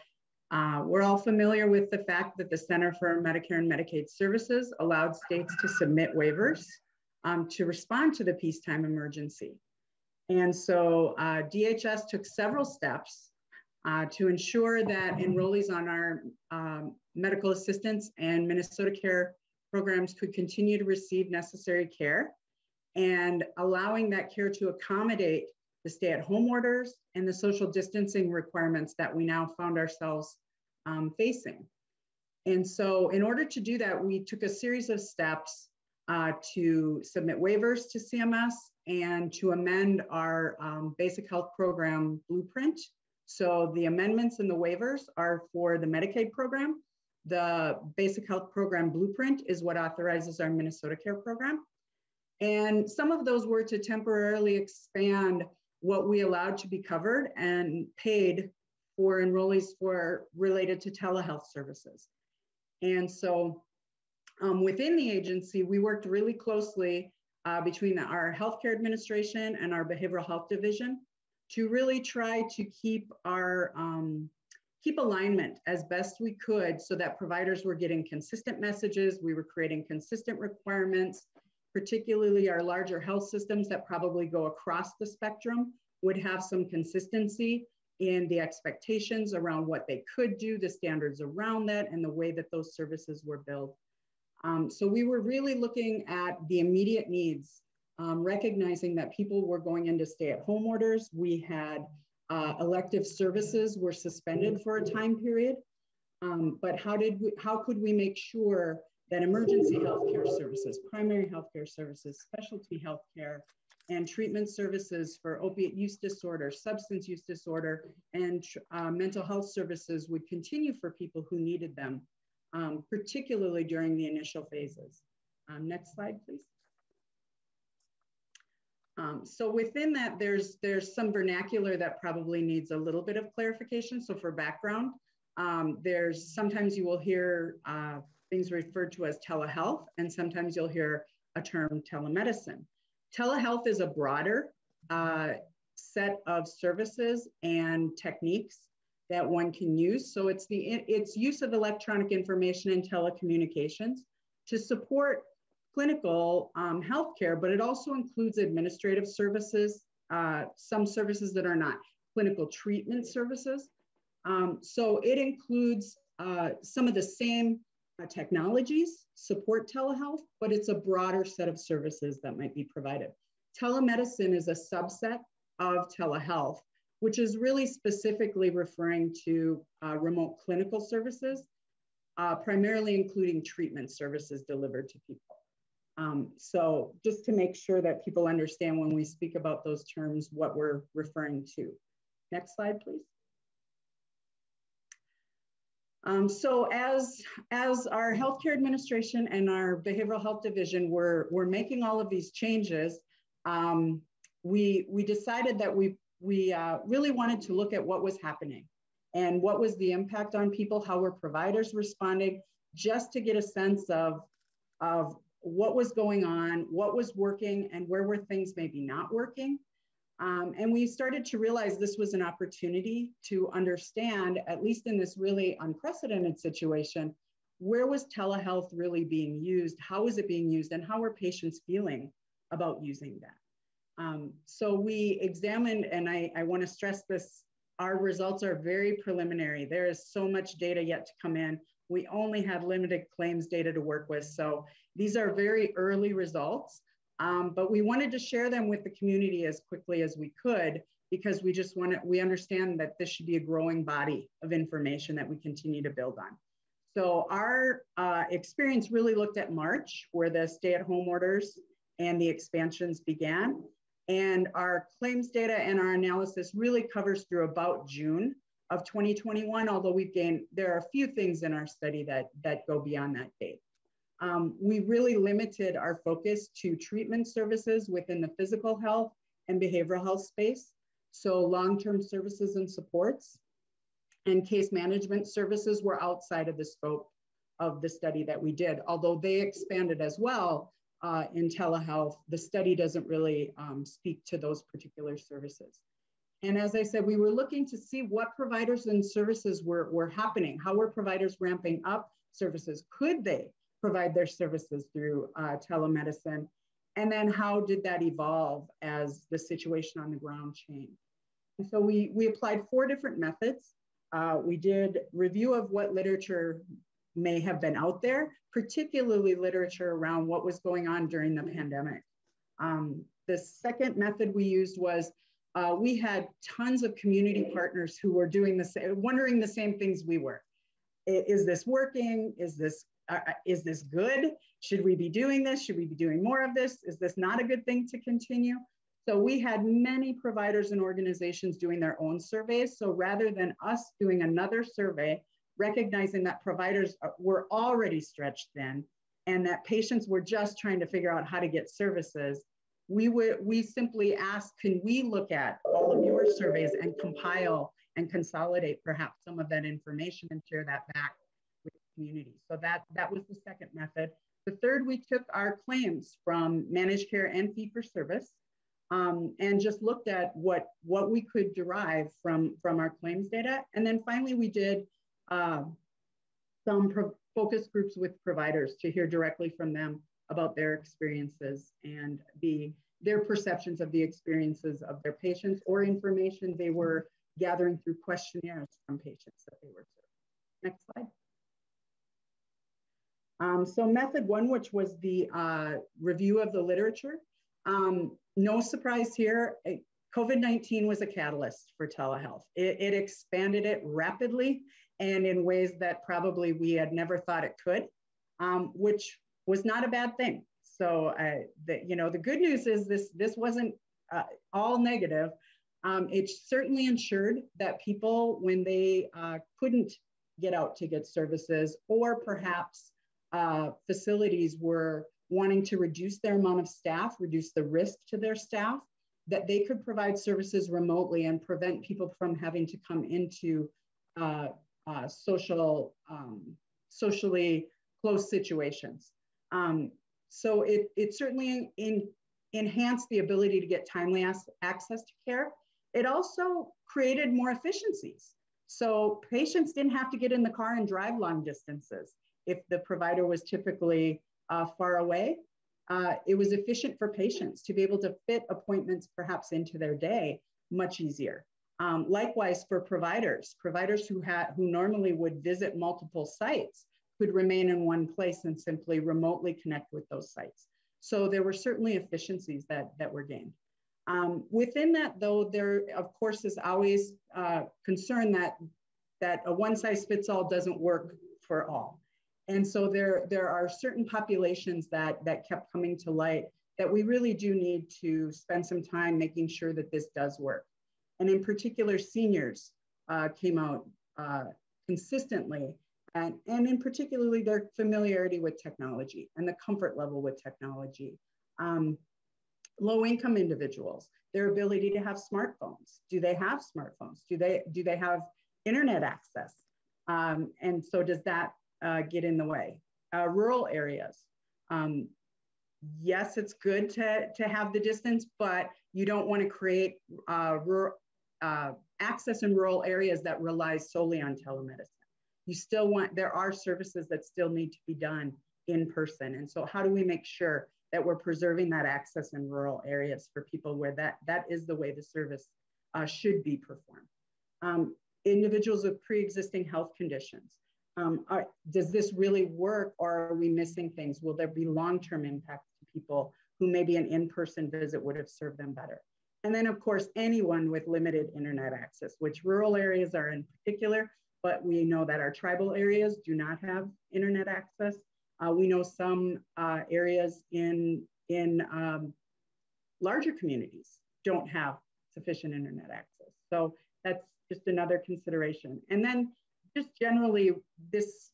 uh, we're all familiar with the fact that the Center for Medicare and Medicaid Services allowed states to submit waivers um, to respond to the peacetime emergency. And so uh, DHS took several steps uh, to ensure that enrollees on our um, medical assistance and Minnesota Care programs could continue to receive necessary care and allowing that care to accommodate the stay at home orders and the social distancing requirements that we now found ourselves um, facing. And so in order to do that, we took a series of steps uh, to submit waivers to CMS and to amend our um, basic health program blueprint. So the amendments and the waivers are for the Medicaid program. The basic health program blueprint is what authorizes our Minnesota Care program. And some of those were to temporarily expand what we allowed to be covered and paid for enrollees for related to telehealth services. And so um, within the agency, we worked really closely uh, between our healthcare administration and our behavioral health division to really try to keep our um, keep alignment as best we could so that providers were getting consistent messages we were creating consistent requirements particularly our larger health systems that probably go across the spectrum would have some consistency in the expectations around what they could do the standards around that and the way that those services were built um, so we were really looking at the immediate needs, um, recognizing that people were going into stay at home orders. We had uh, elective services were suspended for a time period. Um, but how did we, how could we make sure that emergency healthcare services, primary healthcare services, specialty healthcare, and treatment services for opiate use disorder, substance use disorder, and uh, mental health services would continue for people who needed them, um, particularly during the initial phases. Um, next slide, please. Um, so within that, there's, there's some vernacular that probably needs a little bit of clarification. So for background, um, there's sometimes you will hear uh, things referred to as telehealth, and sometimes you'll hear a term telemedicine. Telehealth is a broader uh, set of services and techniques that one can use. So it's the it's use of electronic information and telecommunications to support clinical um, healthcare, but it also includes administrative services, uh, some services that are not clinical treatment services. Um, so it includes uh, some of the same uh, technologies support telehealth, but it's a broader set of services that might be provided. Telemedicine is a subset of telehealth, which is really specifically referring to uh, remote clinical services, uh, primarily including treatment services delivered to people. Um, so just to make sure that people understand when we speak about those terms, what we're referring to. Next slide, please. Um, so as, as our healthcare administration and our behavioral health division were, were making all of these changes, um, we, we decided that we, we uh, really wanted to look at what was happening and what was the impact on people, how were providers responding, just to get a sense of, of what was going on, what was working, and where were things maybe not working. Um, and we started to realize this was an opportunity to understand, at least in this really unprecedented situation, where was telehealth really being used? How was it being used? And how were patients feeling about using that? Um, so we examined, and I, I want to stress this our results are very preliminary. There is so much data yet to come in. We only had limited claims data to work with. So these are very early results, um, but we wanted to share them with the community as quickly as we could because we just want to, we understand that this should be a growing body of information that we continue to build on. So our uh, experience really looked at March where the stay-at-home orders and the expansions began. And our claims data and our analysis really covers through about June of 2021, although we've gained, there are a few things in our study that, that go beyond that date. Um, we really limited our focus to treatment services within the physical health and behavioral health space. So long-term services and supports and case management services were outside of the scope of the study that we did. Although they expanded as well uh, in telehealth, the study doesn't really um, speak to those particular services. And as I said, we were looking to see what providers and services were, were happening. How were providers ramping up services? Could they provide their services through uh, telemedicine? And then how did that evolve as the situation on the ground changed? And so we, we applied four different methods. Uh, we did review of what literature may have been out there, particularly literature around what was going on during the pandemic. Um, the second method we used was uh, we had tons of community partners who were doing the same, wondering the same things we were. Is this working? Is this uh, uh, is this good? Should we be doing this? Should we be doing more of this? Is this not a good thing to continue? So we had many providers and organizations doing their own surveys. So rather than us doing another survey, recognizing that providers uh, were already stretched thin and that patients were just trying to figure out how to get services, we would we simply ask, can we look at all of your surveys and compile and consolidate perhaps some of that information and share that back with the community. So that, that was the second method. The third, we took our claims from managed care and fee for service um, and just looked at what, what we could derive from, from our claims data. And then finally, we did uh, some focus groups with providers to hear directly from them about their experiences and the, their perceptions of the experiences of their patients or information they were gathering through questionnaires from patients that they were serving. Next slide. Um, so method one, which was the uh, review of the literature. Um, no surprise here, COVID-19 was a catalyst for telehealth. It, it, expanded it rapidly and in ways that probably we had never thought it could, um, which was not a bad thing. so uh, the, you know, the good news is this, this wasn't uh, all negative. Um, it certainly ensured that people, when they uh, couldn't get out to get services, or perhaps uh, facilities were wanting to reduce their amount of staff, reduce the risk to their staff, that they could provide services remotely and prevent people from having to come into uh, uh, social, um, socially close situations. Um, so it, it certainly in, enhanced the ability to get timely access to care. It also created more efficiencies. So patients didn't have to get in the car and drive long distances. If the provider was typically uh, far away, uh, it was efficient for patients to be able to fit appointments perhaps into their day much easier. Um, likewise for providers, providers who had who normally would visit multiple sites could remain in one place and simply remotely connect with those sites. So there were certainly efficiencies that, that were gained. Um, within that though, there of course is always uh, concern that, that a one size fits all doesn't work for all. And so there, there are certain populations that, that kept coming to light that we really do need to spend some time making sure that this does work. And in particular, seniors uh, came out uh, consistently and, in particularly their familiarity with technology and the comfort level with technology. Um, low income individuals, their ability to have smartphones. Do they have smartphones? Do they, do they have internet access? Um, and so does that uh, get in the way. Uh, rural areas. Um, yes, it's good to, to have the distance, but you don't want to create uh, rural, uh, access in rural areas that relies solely on telemedicine. You still want, there are services that still need to be done in person. And so how do we make sure that we're preserving that access in rural areas for people where that, that is the way the service uh, should be performed. Um, individuals with pre-existing health conditions um, are, does this really work or are we missing things? Will there be long-term impacts to people who maybe an in-person visit would have served them better? And then of course, anyone with limited internet access, which rural areas are in particular, but we know that our tribal areas do not have internet access. Uh, we know some uh, areas in, in um, larger communities don't have sufficient internet access. So that's just another consideration. And then just generally this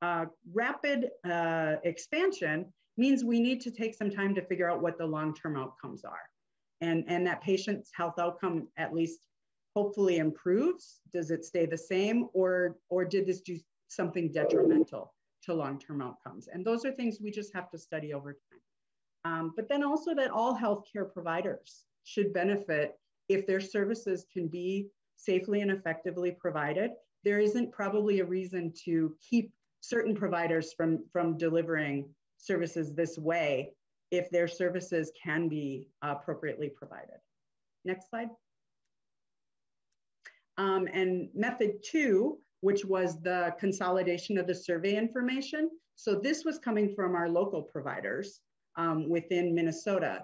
uh, rapid uh, expansion means we need to take some time to figure out what the long-term outcomes are. And, and that patient's health outcome at least hopefully improves. Does it stay the same or, or did this do something detrimental to long-term outcomes? And those are things we just have to study over time. Um, but then also that all healthcare providers should benefit if their services can be safely and effectively provided there isn't probably a reason to keep certain providers from, from delivering services this way if their services can be appropriately provided. Next slide. Um, and method two, which was the consolidation of the survey information. So this was coming from our local providers um, within Minnesota.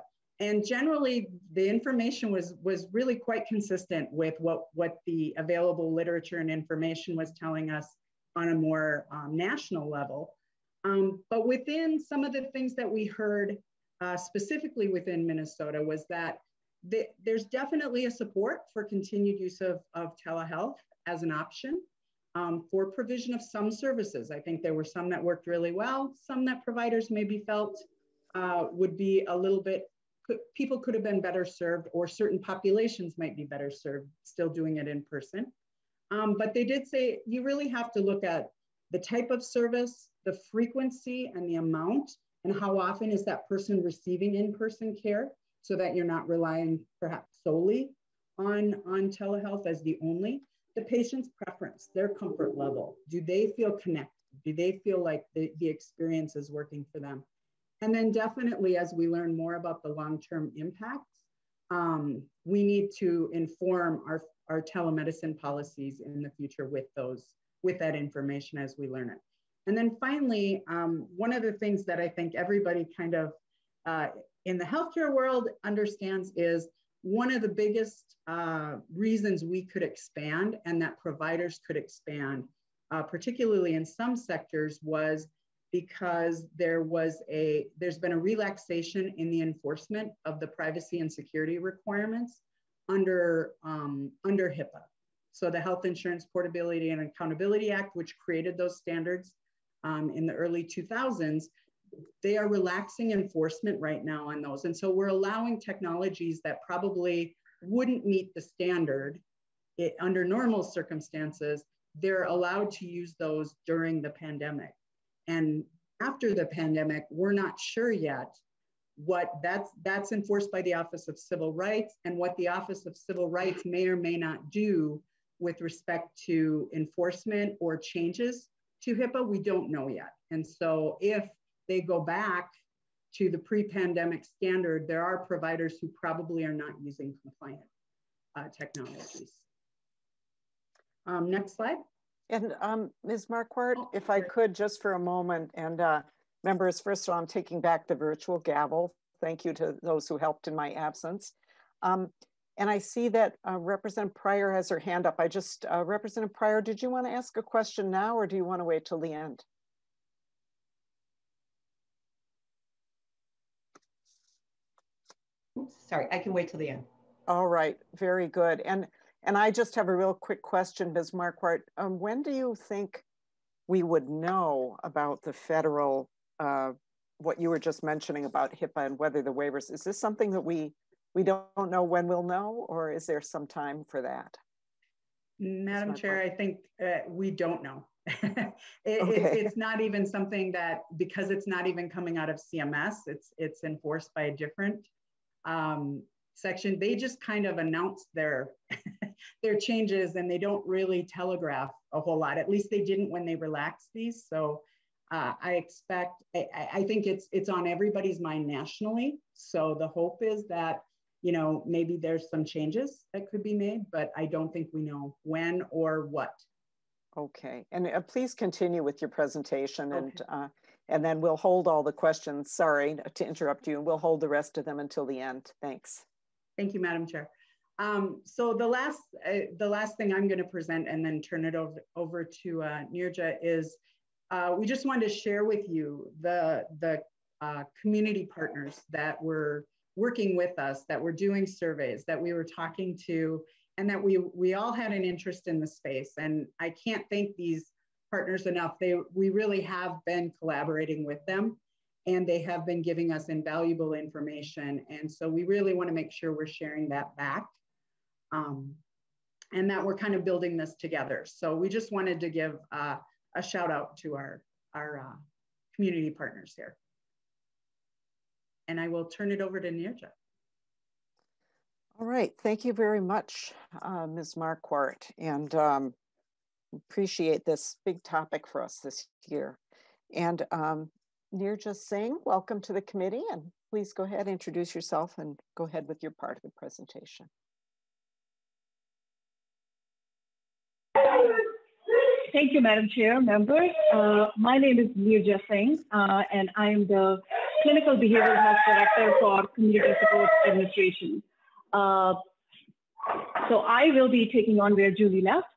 And generally, the information was, was really quite consistent with what, what the available literature and information was telling us on a more um, national level. Um, but within some of the things that we heard uh, specifically within Minnesota was that the, there's definitely a support for continued use of, of telehealth as an option um, for provision of some services. I think there were some that worked really well, some that providers maybe felt uh, would be a little bit could, people could have been better served or certain populations might be better served still doing it in person. Um, but they did say you really have to look at the type of service, the frequency and the amount, and how often is that person receiving in-person care so that you're not relying perhaps solely on, on telehealth as the only. The patient's preference, their comfort level. Do they feel connected? Do they feel like the, the experience is working for them? And then definitely as we learn more about the long-term impacts, um, we need to inform our, our telemedicine policies in the future with those, with that information as we learn it. And then finally, um, one of the things that I think everybody kind of uh, in the healthcare world understands is one of the biggest uh, reasons we could expand and that providers could expand, uh, particularly in some sectors, was because there was a, there's been a relaxation in the enforcement of the privacy and security requirements under, um, under HIPAA. So the Health Insurance Portability and Accountability Act, which created those standards um, in the early 2000s, they are relaxing enforcement right now on those. And so we're allowing technologies that probably wouldn't meet the standard it, under normal circumstances, they're allowed to use those during the pandemic. And after the pandemic, we're not sure yet what that's that's enforced by the Office of Civil Rights and what the Office of Civil Rights may or may not do with respect to enforcement or changes to HIPAA, we don't know yet. And so if they go back to the pre-pandemic standard, there are providers who probably are not using compliant uh, technologies. Um, next slide. And um, Ms. Marquardt, oh, if I could just for a moment, and uh, members, first of all, I'm taking back the virtual gavel. Thank you to those who helped in my absence. Um, and I see that uh, Representative Pryor has her hand up. I just, uh, Representative Pryor, did you want to ask a question now or do you want to wait till the end? Sorry, I can wait till the end. All right, very good. And and I just have a real quick question, Ms. Marquardt. Um, when do you think we would know about the federal, uh, what you were just mentioning about HIPAA and whether the waivers, is this something that we we don't know when we'll know, or is there some time for that? Madam Chair, I think uh, we don't know. it, okay. it, it's not even something that because it's not even coming out of CMS. It's it's enforced by a different um, section. They just kind of announce their their changes and they don't really telegraph a whole lot. At least they didn't when they relaxed these. So uh, I expect I, I think it's it's on everybody's mind nationally. So the hope is that you know, maybe there's some changes that could be made, but I don't think we know when or what. Okay, and uh, please continue with your presentation okay. and uh, and then we'll hold all the questions. Sorry to interrupt you. And we'll hold the rest of them until the end. Thanks. Thank you, Madam Chair. Um, so the last uh, the last thing I'm going to present and then turn it over over to uh, Nirja is uh, we just wanted to share with you the the uh, community partners that were working with us, that were doing surveys, that we were talking to, and that we, we all had an interest in the space. And I can't thank these partners enough. They, we really have been collaborating with them and they have been giving us invaluable information. And so we really wanna make sure we're sharing that back um, and that we're kind of building this together. So we just wanted to give uh, a shout out to our, our uh, community partners here and I will turn it over to Nirja. All right, thank you very much, uh, Ms. Marquardt, and um, appreciate this big topic for us this year. And um, Nirja Singh, welcome to the committee, and please go ahead, introduce yourself, and go ahead with your part of the presentation. Thank you, Madam Chair, members. Uh, my name is Nirja Singh, uh, and I am the Clinical Behavioral Health Director for Community Support Administration. Uh, so I will be taking on where Julie left.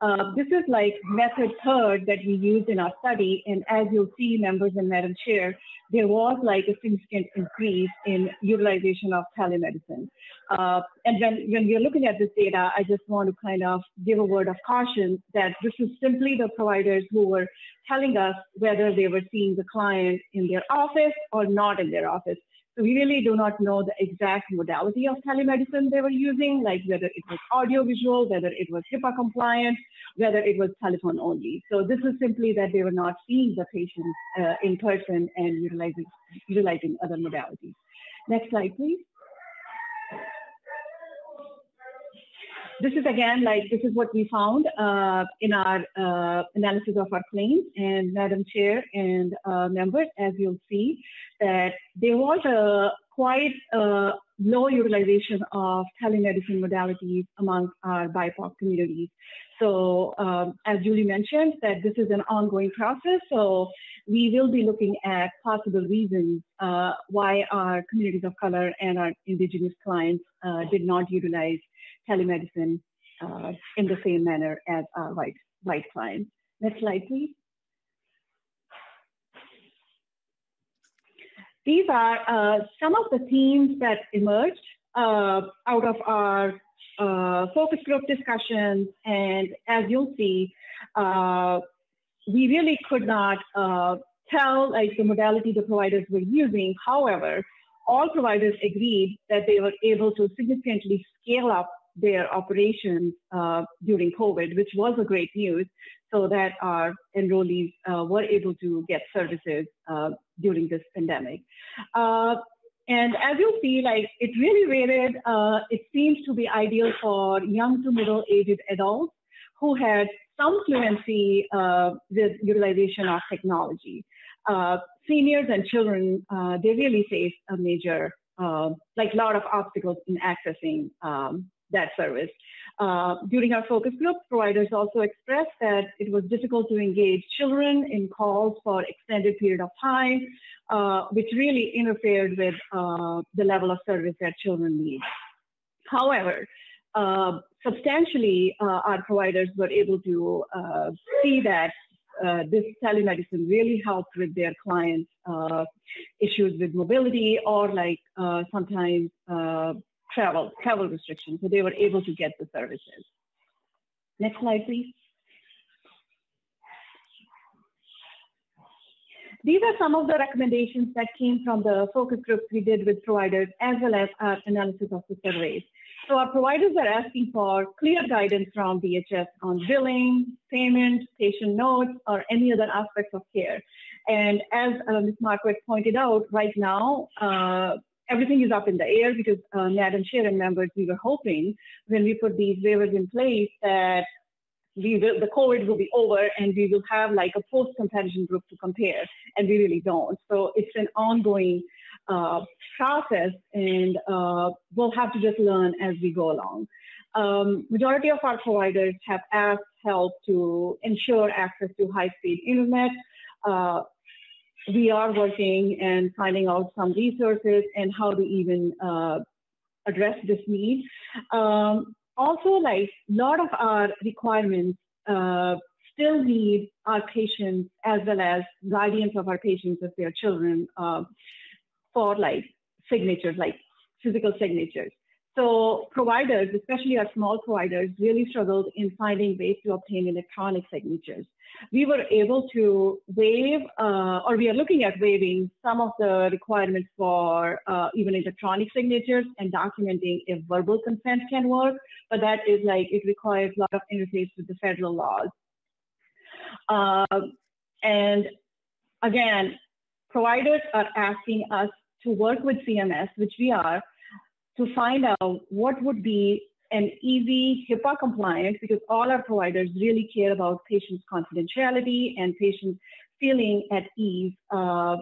Uh, this is like method third that we used in our study. And as you'll see, members and Madam Chair, there was like a significant increase in utilization of telemedicine. Uh, and when, when we're looking at this data, I just want to kind of give a word of caution that this is simply the providers who were telling us whether they were seeing the client in their office or not in their office. We really do not know the exact modality of telemedicine they were using, like whether it was audiovisual, whether it was HIPAA compliant, whether it was telephone only. So this is simply that they were not seeing the patients uh, in person and utilizing, utilizing other modalities. Next slide, please. This is again, like this is what we found uh, in our uh, analysis of our claims and Madam Chair and uh, members, as you'll see, that there was a quite uh, low utilization of telemedicine modalities among our BIPOC communities. So um, as Julie mentioned, that this is an ongoing process. So we will be looking at possible reasons uh, why our communities of color and our indigenous clients uh, did not utilize telemedicine uh, in the same manner as our white, white clients. Next slide, please. These are uh, some of the themes that emerged uh, out of our uh, focus group discussions. And as you'll see, uh, we really could not uh, tell like the modality the providers were using. However, all providers agreed that they were able to significantly scale up their operations uh, during COVID, which was a great news, so that our enrollees uh, were able to get services uh, during this pandemic. Uh, and as you see, like it really rated, uh, it seems to be ideal for young to middle-aged adults who had some fluency uh, with utilization of technology. seniors and children, they really face a major, like a lot of obstacles in accessing um, that service. Uh, during our focus group, providers also expressed that it was difficult to engage children in calls for extended period of time, uh, which really interfered with uh, the level of service that children need. However, uh, substantially, uh, our providers were able to uh, see that this telemedicine really helped with their clients' issues with mobility or like sometimes travel, travel restrictions. So they were able to get the services. Next slide, please. These are some of the recommendations that came from the focus groups we did with providers as well as our analysis of the surveys. So our providers are asking for clear guidance from DHS on billing, payment, patient notes, or any other aspects of care. And as uh, Ms. Marquardt pointed out, right now, uh, everything is up in the air because uh, NAD and Sharon members, we were hoping when we put these waivers in place that we will, the COVID will be over and we will have like a post comparison group to compare, and we really don't. So it's an ongoing uh, process, and uh, we'll have to just learn as we go along. Um, majority of our providers have asked help to ensure access to high-speed internet. Uh, we are working and finding out some resources and how to even uh, address this need. Um, also, like a lot of our requirements uh, still need our patients as well as guardians of our patients as their children uh, for like signatures, like physical signatures. So providers, especially our small providers, really struggled in finding ways to obtain electronic signatures. We were able to waive, uh, or we are looking at waiving some of the requirements for uh, even electronic signatures and documenting if verbal consent can work, but that is like, it requires a lot of interface with the federal laws. Uh, and again, providers are asking us to work with CMS, which we are, to find out what would be an easy HIPAA compliant, because all our providers really care about patients' confidentiality and patients feeling at ease uh,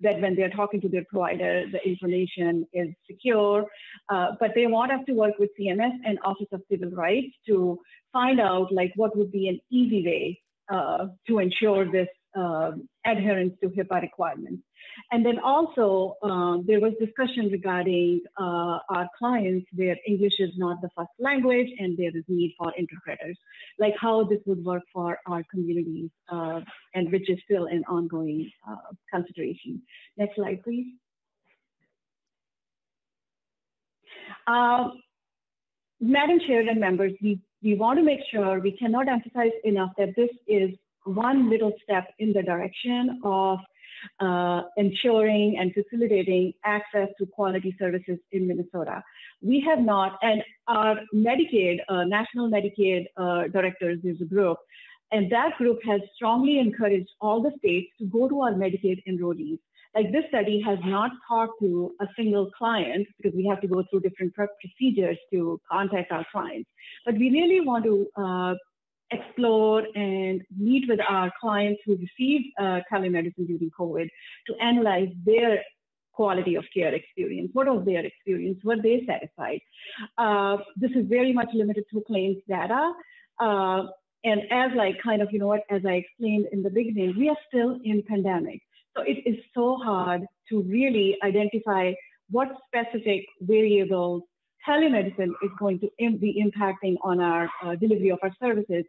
that when they're talking to their provider, the information is secure. Uh, but they want us to work with CMS and Office of Civil Rights to find out like what would be an easy way uh, to ensure this uh, adherence to HIPAA requirements. And then also uh, there was discussion regarding uh, our clients where English is not the first language and there is need for interpreters, like how this would work for our communities uh, and which is still an ongoing uh, consideration. Next slide, please. Uh, Madam Chair and members, we, we want to make sure we cannot emphasize enough that this is one little step in the direction of uh, ensuring and facilitating access to quality services in Minnesota. We have not, and our Medicaid, uh, National Medicaid uh, Directors is a group, and that group has strongly encouraged all the states to go to our Medicaid enrollees. Like this study has not talked to a single client because we have to go through different procedures to contact our clients. But we really want to uh, explore and meet with our clients who received uh, telemedicine during COVID to analyze their quality of care experience. What was their experience? Were they satisfied? Uh, this is very much limited to claims data. Uh, and as like kind of, you know what, as I explained in the beginning, we are still in pandemic. So it is so hard to really identify what specific variables telemedicine is going to be impacting on our uh, delivery of our services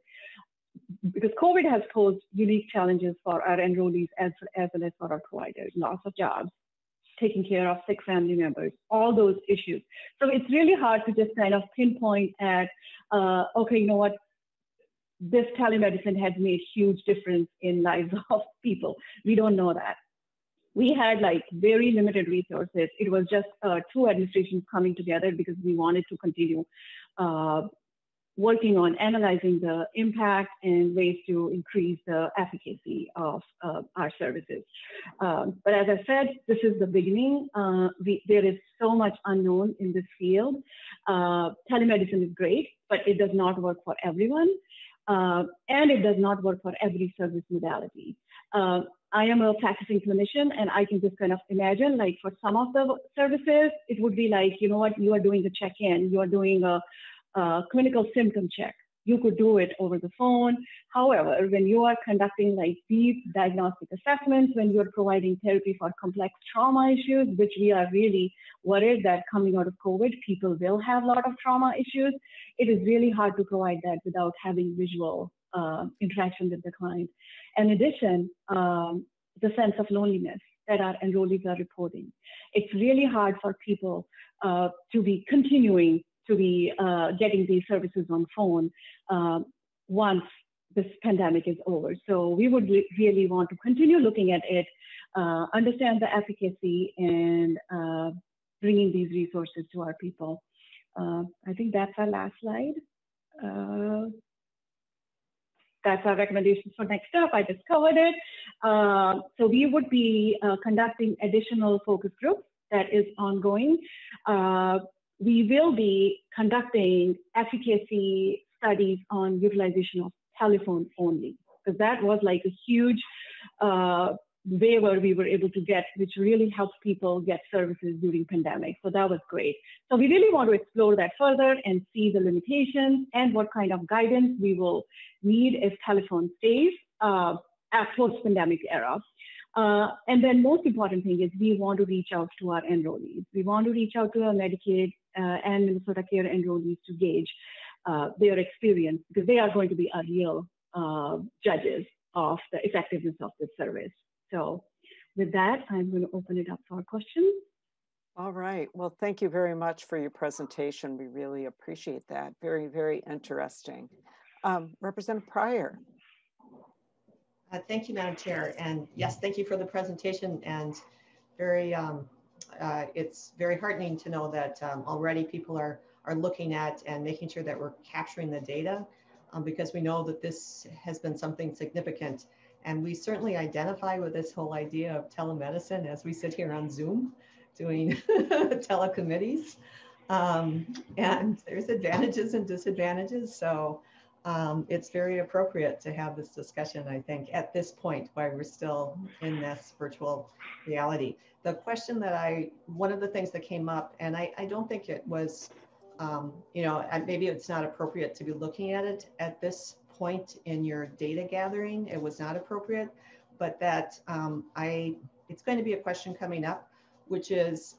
because COVID has posed unique challenges for our enrollees as, as well as for our providers, loss of jobs, taking care of sick family members, all those issues. So it's really hard to just kind of pinpoint at, uh, okay, you know what, this telemedicine has made huge difference in lives of people. We don't know that. We had like very limited resources. It was just uh, two administrations coming together because we wanted to continue uh, working on analyzing the impact and ways to increase the efficacy of uh, our services. Um, but as I said, this is the beginning. Uh, we, there is so much unknown in this field. Uh, telemedicine is great, but it does not work for everyone. Uh, and it does not work for every service modality. I am a practicing clinician and I can just kind of imagine like for some of the services, it would be like, you know what, you are doing a check-in, you are doing a, a clinical symptom check. You could do it over the phone. However, when you are conducting like deep diagnostic assessments, when you're providing therapy for complex trauma issues, which we are really worried that coming out of COVID, people will have a lot of trauma issues, it is really hard to provide that without having visual uh, interaction with the client. In addition, um, the sense of loneliness that our enrollees are reporting. It's really hard for people uh, to be continuing to be uh, getting these services on phone uh, once this pandemic is over. So we would re really want to continue looking at it, uh, understand the efficacy, and uh, bringing these resources to our people. Uh, I think that's our last slide. That's our recommendations for next step. I just covered it. Uh, so we would be uh, conducting additional focus groups that is ongoing. Uh, we will be conducting efficacy studies on utilization of telephone only, because that was like a huge uh, waiver we were able to get, which really helped people get services during pandemic. So that was great. So we really want to explore that further and see the limitations and what kind of guidance we will need if telephone stays uh, at post-pandemic era. Uh, and then most important thing is we want to reach out to our enrollees. We want to reach out to our Medicaid uh, and Minnesota Care enrollees to gauge uh, their experience because they are going to be our real uh, judges of the effectiveness of this service. So with that, I'm going to open it up for questions. All right. Well, thank you very much for your presentation. We really appreciate that. Very, very interesting. Um, Representative Pryor. Uh, thank you, Madam Chair. And yes, thank you for the presentation. And very, um, uh, it's very heartening to know that um, already people are, are looking at and making sure that we're capturing the data um, because we know that this has been something significant and we certainly identify with this whole idea of telemedicine as we sit here on Zoom doing telecommittees. Um, and there's advantages and disadvantages. So um, it's very appropriate to have this discussion, I think, at this point while we're still in this virtual reality. The question that I, one of the things that came up, and I, I don't think it was, um, you know, maybe it's not appropriate to be looking at it at this point in your data gathering. It was not appropriate, but that um, I, it's going to be a question coming up, which is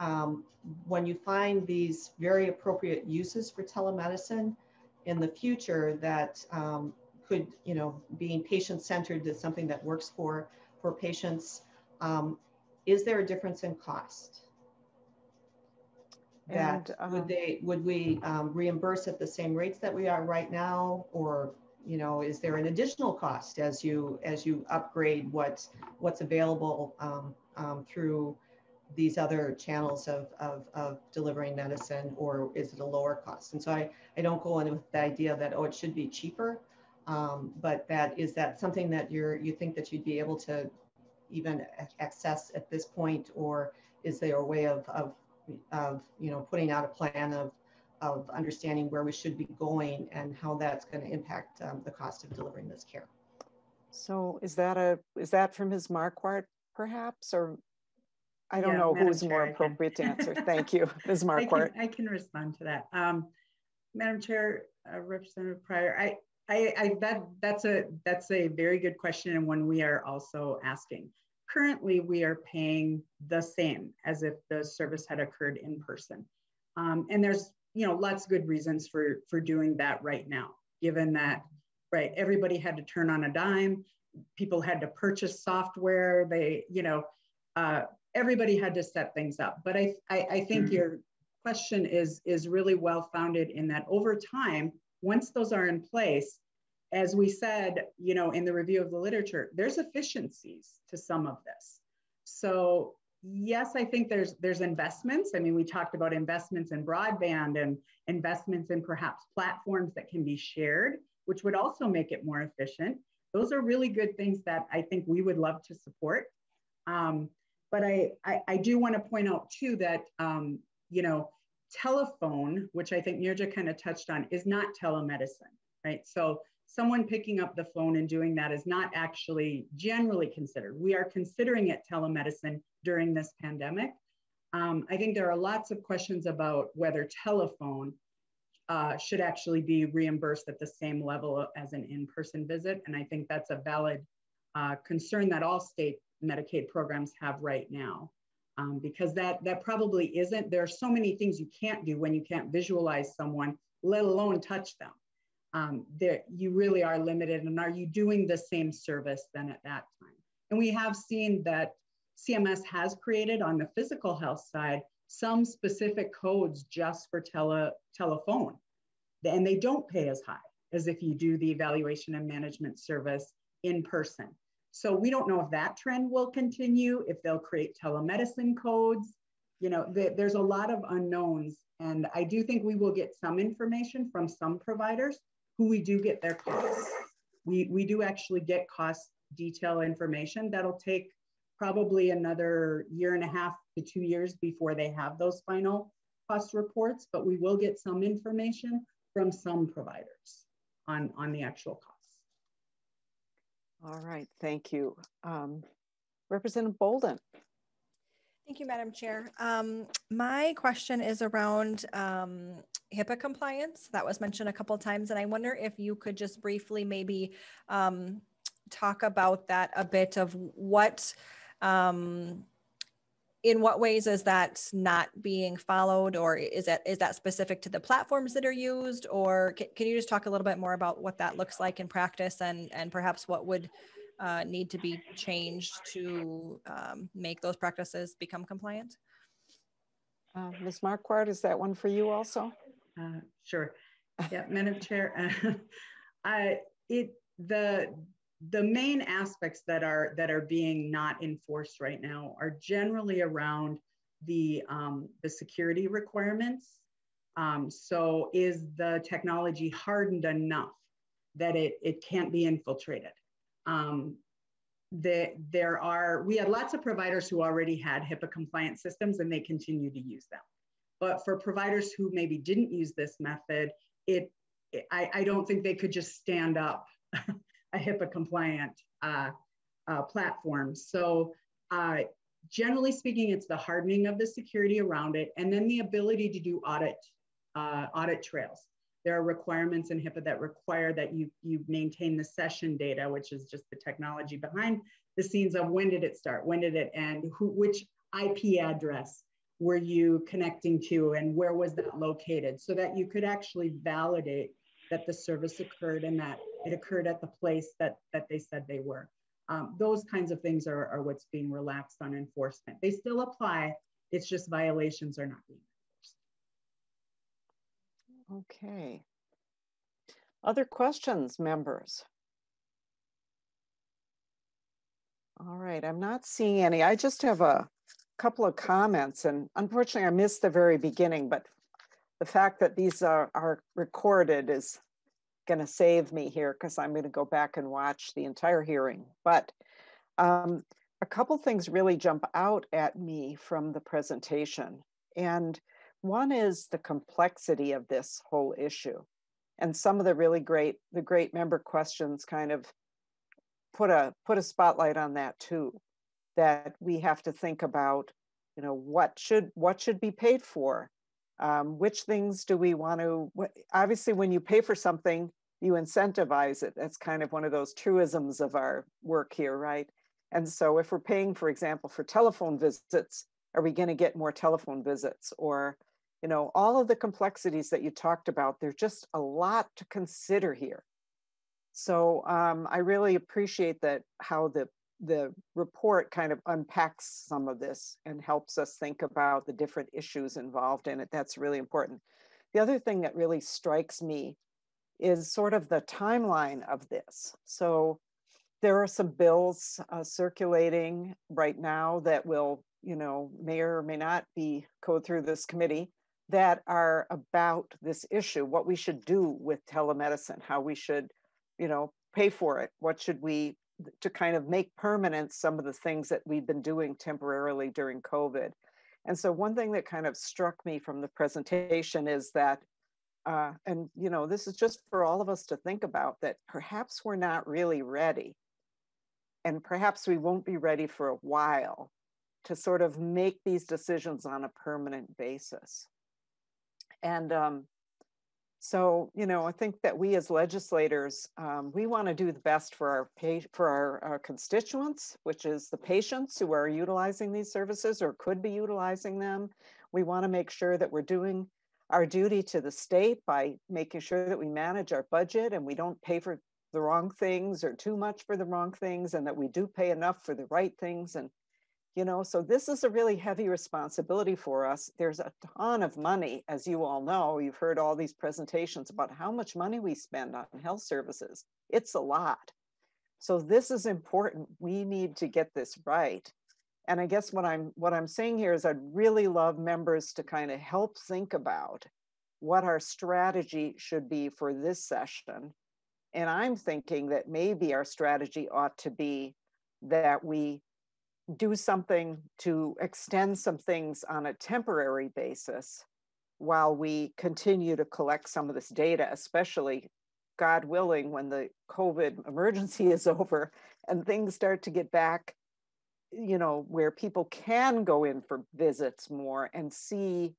um, when you find these very appropriate uses for telemedicine in the future that um, could, you know, being patient-centered is something that works for, for patients, um, is there a difference in cost? That and, would um, they would we um, reimburse at the same rates that we are right now? Or you know is there an additional cost as you as you upgrade what's what's available um, um, through these other channels of, of, of delivering medicine? Or is it a lower cost? And so i i don't go in with the idea that oh it should be cheaper. Um, but that is that something that you're you think that you'd be able to even access at this point? Or is there a way of, of of you know putting out a plan of of understanding where we should be going and how that's going to impact um, the cost of delivering this care. So is that a is that from Ms. Marquardt perhaps or I don't yeah, know Madam who's Chair, more appropriate to answer. Thank you, Ms. Marquardt. I can, I can respond to that. Um, Madam Chair, uh, Representative Pryor, I, I, I, that that's a that's a very good question and one we are also asking currently we are paying the same as if the service had occurred in person. Um, and there's, you know, lots of good reasons for, for doing that right now, given that, right, everybody had to turn on a dime, people had to purchase software, they, you know, uh, everybody had to set things up. But I, I, I think Mm-hmm. your question is, is really well founded in that over time, once those are in place, as we said, you know, in the review of the literature, there's efficiencies to some of this. So yes, I think there's there's investments. I mean, we talked about investments in broadband and investments in perhaps platforms that can be shared, which would also make it more efficient. Those are really good things that I think we would love to support. Um, but I, I, I do want to point out too that, um, you know, telephone, which I think Nirja kind of touched on, is not telemedicine, right? So someone picking up the phone and doing that is not actually generally considered. We are considering it telemedicine during this pandemic. Um, I think there are lots of questions about whether telephone uh, should actually be reimbursed at the same level as an in-person visit. And I think that's a valid uh, concern that all state Medicaid programs have right now. Um, because that, that probably isn't, there are so many things you can't do when you can't visualize someone, let alone touch them. Um, there, you really are limited and are you doing the same service then at that time? And we have seen that CMS has created on the physical health side some specific codes just for tele, telephone. And they don't pay as high as if you do the evaluation and management service in person. So we don't know if that trend will continue, if they'll create telemedicine codes. You know, the, there's a lot of unknowns. And I do think we will get some information from some providers who we do get their costs. We, we do actually get cost detail information that'll take probably another year and a half to two years before they have those final cost reports, but we will get some information from some providers on, on the actual costs. All right, thank you. Um, Representative Boldon. Thank you, Madam Chair. Um, my question is around um, HIPAA compliance. That was mentioned a couple times, and I wonder if you could just briefly maybe um, talk about that a bit of what, um, in what ways is that not being followed, or is that is that specific to the platforms that are used, or can, can you just talk a little bit more about what that looks like in practice, and and perhaps what would uh, need to be changed to um, make those practices become compliant? Uh, Ms. Marquardt, is that one for you also? Uh, sure. Yeah, Madam Chair, I, it the the main aspects that are that are being not enforced right now are generally around the um, the security requirements. Um, so, is the technology hardened enough that it it can't be infiltrated? Um, the, there are, we had lots of providers who already had HIPAA compliant systems and they continue to use them. But for providers who maybe didn't use this method, it, it I, I don't think they could just stand up a HIPAA compliant uh, uh, platform. So uh, generally speaking, it's the hardening of the security around it and then the ability to do audit, uh, audit trails there are requirements in HIPAA that require that you, you maintain the session data, which is just the technology behind the scenes of when did it start, when did it end, who, which IP address were you connecting to and where was that located so that you could actually validate that the service occurred and that it occurred at the place that, that they said they were. Um, those kinds of things are, are what's being relaxed on enforcement. They still apply, it's just violations are not being enforced. Okay. Other questions, members? All right, I'm not seeing any. I just have a couple of comments and unfortunately I missed the very beginning, but the fact that these are, are recorded is gonna save me here because I'm gonna go back and watch the entire hearing. But um, a couple things really jump out at me from the presentation. And one is the complexity of this whole issue. And some of the really great, the great member questions kind of put a put a spotlight on that too. That we have to think about, you know, what should what should be paid for? Um, which things do we want to obviously when you pay for something, you incentivize it. That's kind of one of those truisms of our work here, right? And so if we're paying, for example, for telephone visits, are we going to get more telephone visits or you know, all of the complexities that you talked about, there's just a lot to consider here. So um, I really appreciate that how the the report kind of unpacks some of this and helps us think about the different issues involved in it. That's really important. The other thing that really strikes me is sort of the timeline of this. So there are some bills uh, circulating right now that will, you know, may or may not be go through this committee that are about this issue, what we should do with telemedicine, how we should, you know, pay for it, what should we to kind of make permanent some of the things that we've been doing temporarily during COVID. And so one thing that kind of struck me from the presentation is that, uh, and you know, this is just for all of us to think about that perhaps we're not really ready. And perhaps we won't be ready for a while to sort of make these decisions on a permanent basis. And um, so, you know, I think that we as legislators, um, we want to do the best for our pa- for our, our, constituents, which is the patients who are utilizing these services or could be utilizing them. We want to make sure that we're doing our duty to the state by making sure that we manage our budget and we don't pay for the wrong things or too much for the wrong things, and that we do pay enough for the right things. And you know so this is a really heavy responsibility for us. There's a ton of money as you all know you've heard all these presentations about how much money we spend on health services. It's a lot. So this is important. We need to get this right. And i guess what i'm what i'm saying here is i'd really love members to kind of help think about what our strategy should be for this session. And i'm thinking that maybe our strategy ought to be that we do something to extend some things on a temporary basis while we continue to collect some of this data, especially, God willing, when the COVID emergency is over and things start to get back, you know, where people can go in for visits more and see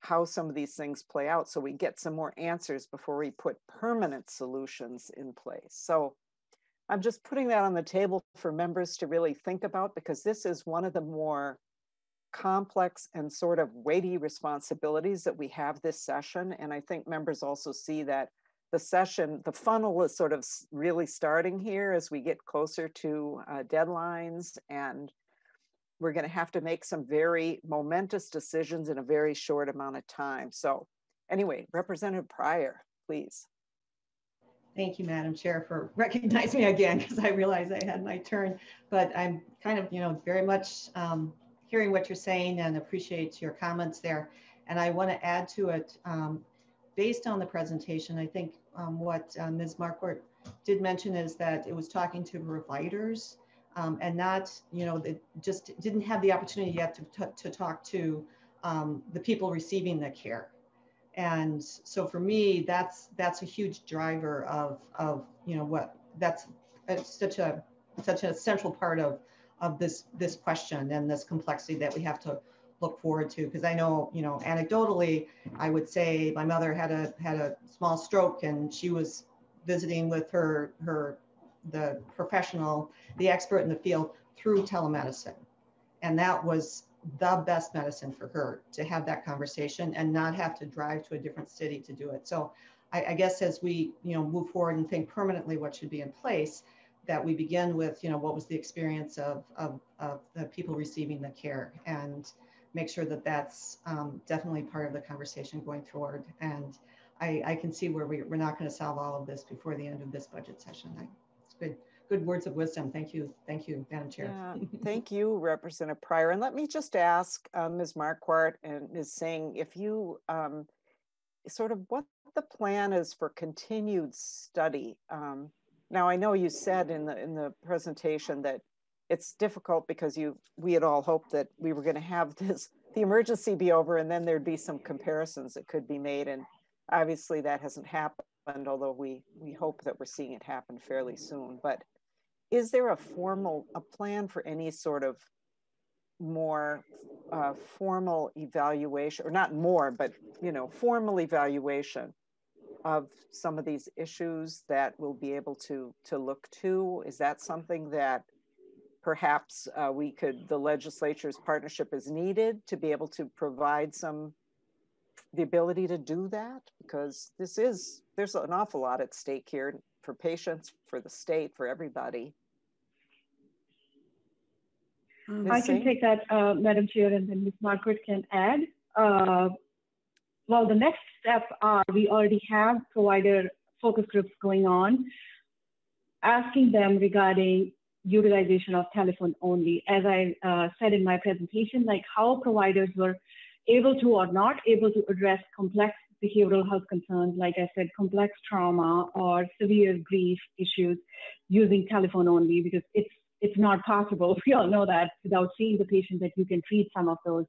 how some of these things play out so we get some more answers before we put permanent solutions in place. So I'm just putting that on the table for members to really think about because this is one of the more complex and sort of weighty responsibilities that we have this session. And I think members also see that the session, the funnel is sort of really starting here as we get closer to uh, deadlines and we're going to have to make some very momentous decisions in a very short amount of time. So anyway, Representative Pryor, please. Thank you, Madam Chair, for recognizing me again because I realized I had my turn. But I'm kind of, you know, very much um, hearing what you're saying and appreciate your comments there. And I want to add to it, um, based on the presentation, I think um, what uh, Ms. Marquardt did mention is that it was talking to providers um, and not, you know, it just didn't have the opportunity yet to, to talk to um, the people receiving the care and so for me that's that's a huge driver of of you know what that's uh, such a such a central part of of this this question and this complexity that we have to look forward to. Because i know you know anecdotally i would say my mother had a had a small stroke and she was visiting with her her the professional the expert in the field through telemedicine. And that was the best medicine for her to have that conversation and not have to drive to a different city to do it. So I, I, guess as we you know move forward and think permanently what should be in place, that we begin with you know what was the experience of of, of the people receiving the care and make sure that that's um, definitely part of the conversation going forward. And I, I can see where we, we're not going to solve all of this before the end of this budget session. I, it's good good words of wisdom. Thank you. Thank you, Madam Chair. Yeah, thank you, Representative Pryor. And let me just ask uh, Ms. Marquardt and Ms. Singh if you um, sort of what the plan is for continued study. Um, now, I know you said in the in the presentation that it's difficult because you we had all hoped that we were going to have this the emergency be over and then there'd be some comparisons that could be made and obviously that hasn't happened although we we hope that we're seeing it happen fairly soon but is there a formal a plan for any sort of more uh, formal evaluation or not more but you know formal evaluation of some of these issues that we'll be able to to look to? Is that something that perhaps uh, we could the legislature's partnership is needed to be able to provide some the ability to do that? Because this is there's an awful lot at stake here for patients, for the state, for everybody. Um, I can take that, uh, Madam Chair, and then Ms. Marquardt can add. Uh, well, the next step are we already have provider focus groups going on, asking them regarding utilization of telephone only. As I uh, said in my presentation, like how providers were able to or not able to address complex behavioral health concerns, like I said, complex trauma or severe grief issues using telephone only because it's it's not possible. We all know that without seeing the patient that you can treat some of those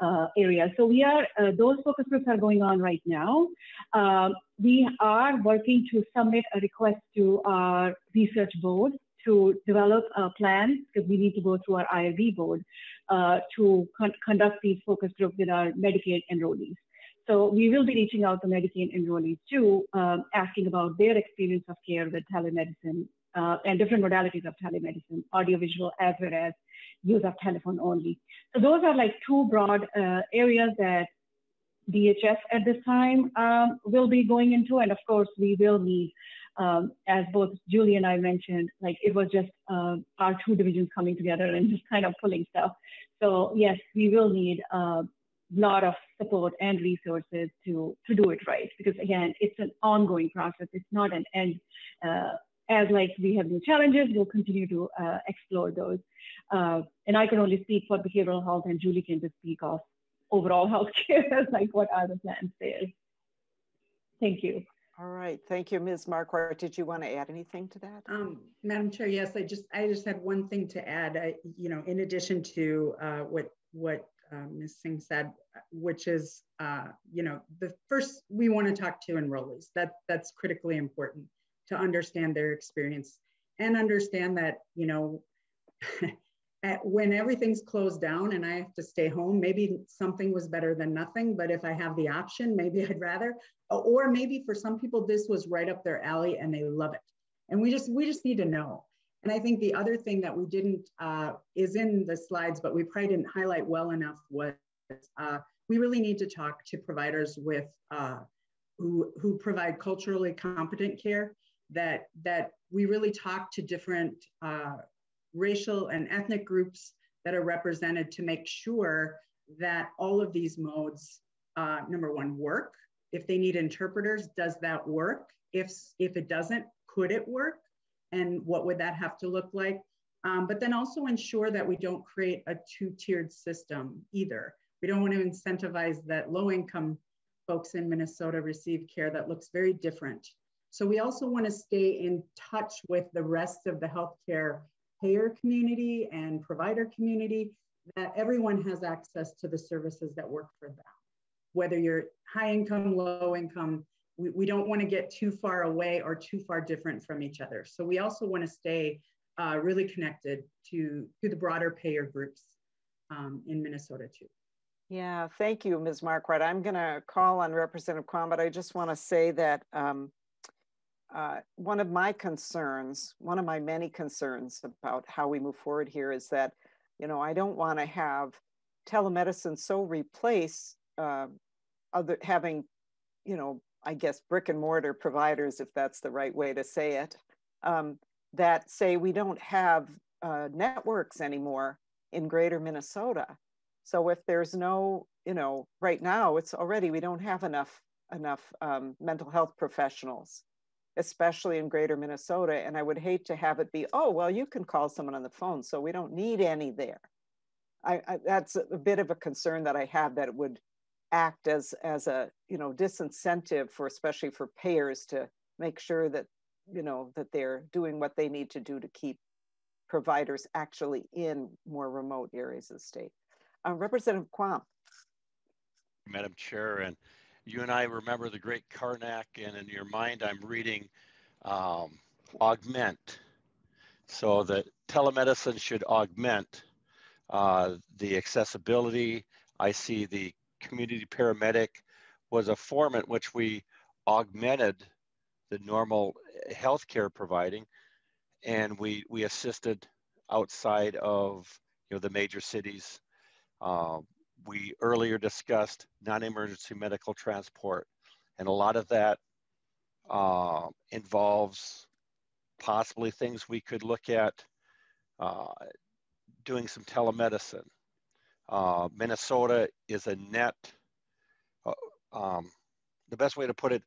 uh, areas. So we are, uh, those focus groups are going on right now. Um, we are working to submit a request to our research board to develop a plan because we need to go through our IRB board uh, to con conduct these focus groups with our Medicaid enrollees. So we will be reaching out to Medicaid enrollees too, um, asking about their experience of care with telemedicine uh, and different modalities of telemedicine, audiovisual as well as use of telephone only. So those are like two broad uh, areas that DHS at this time um, will be going into. And of course, we will need, um, as both Julie and I mentioned, like it was just uh, our two divisions coming together and just kind of pulling stuff. So yes, we will need uh, lot of support and resources to, to do it right. Because again, it's an ongoing process. It's not an end. Uh, as like we have new challenges, we'll continue to uh, explore those. Uh, and I can only speak for behavioral health and Julie can just speak of overall healthcare, like what are the plans there? Thank you. All right, thank you, Ms. Marquardt. Did you want to add anything to that? Um, Madam Chair, yes, I just I just had one thing to add. I, you know, in addition to uh, what what Ms. Singh said, which is, uh, you know, the first we want to talk to enrollees. That that's critically important to understand their experience and understand that you know when everything's closed down and I have to stay home, maybe something was better than nothing. But if I have the option, maybe I'd rather. Or maybe for some people, this was right up their alley and they love it. And we just we just need to know. And I think the other thing that we didn't uh, is in the slides, but we probably didn't highlight well enough was uh, we really need to talk to providers with uh, who who provide culturally competent care. That that we really talk to different uh, racial and ethnic groups that are represented to make sure that all of these modes, uh, number one, work. If they need interpreters, does that work? If, if it doesn't, could it work? And what would that have to look like? Um, but then also ensure that we don't create a two-tiered system either. We don't want to incentivize that low-income folks in Minnesota receive care that looks very different. So we also want to stay in touch with the rest of the healthcare payer community and provider community that everyone has access to the services that work for them. Whether you're high income, low income, we, we don't want to get too far away or too far different from each other. So we also want to stay uh, really connected to, to the broader payer groups um, in Minnesota too. Yeah, thank you, Ms. Marquardt. I'm going to call on Representative Quam, but I just want to say that um, uh, one of my concerns, one of my many concerns about how we move forward here is that, you know, I don't want to have telemedicine so replace uh, other having, you know, I guess brick and mortar providers, if that's the right way to say it, um, that say we don't have uh, networks anymore in greater Minnesota. So if there's no, you know, right now it's already, we don't have enough, enough um, mental health professionals especially in greater Minnesota. And I would hate to have it be, oh, well, you can call someone on the phone, so we don't need any there. I, I, that's a bit of a concern that I have that it would act as, as a, you know, disincentive for, especially for payers to make sure that, you know, that they're doing what they need to do to keep providers actually in more remote areas of the state. Uh, Representative Quam. Madam Chair, and you and I remember the great Carnac, and in your mind, I'm reading um, augment. So that telemedicine should augment uh, the accessibility. I see the community paramedic was a form in which we augmented the normal healthcare providing, and we we assisted outside of you know the major cities. Um, we earlier discussed non-emergency medical transport, and a lot of that uh, involves possibly things we could look at uh, doing some telemedicine. Uh, Minnesota is a net, uh, um, the best way to put it,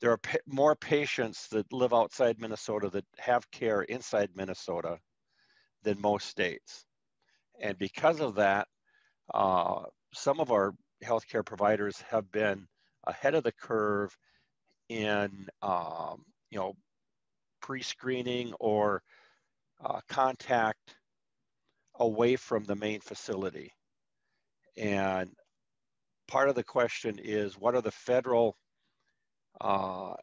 there are pa more patients that live outside Minnesota that have care inside Minnesota than most states. And because of that, uh, some of our healthcare providers have been ahead of the curve in, um, you know, pre-screening or uh, contact away from the main facility. And part of the question is, what are the federal uh,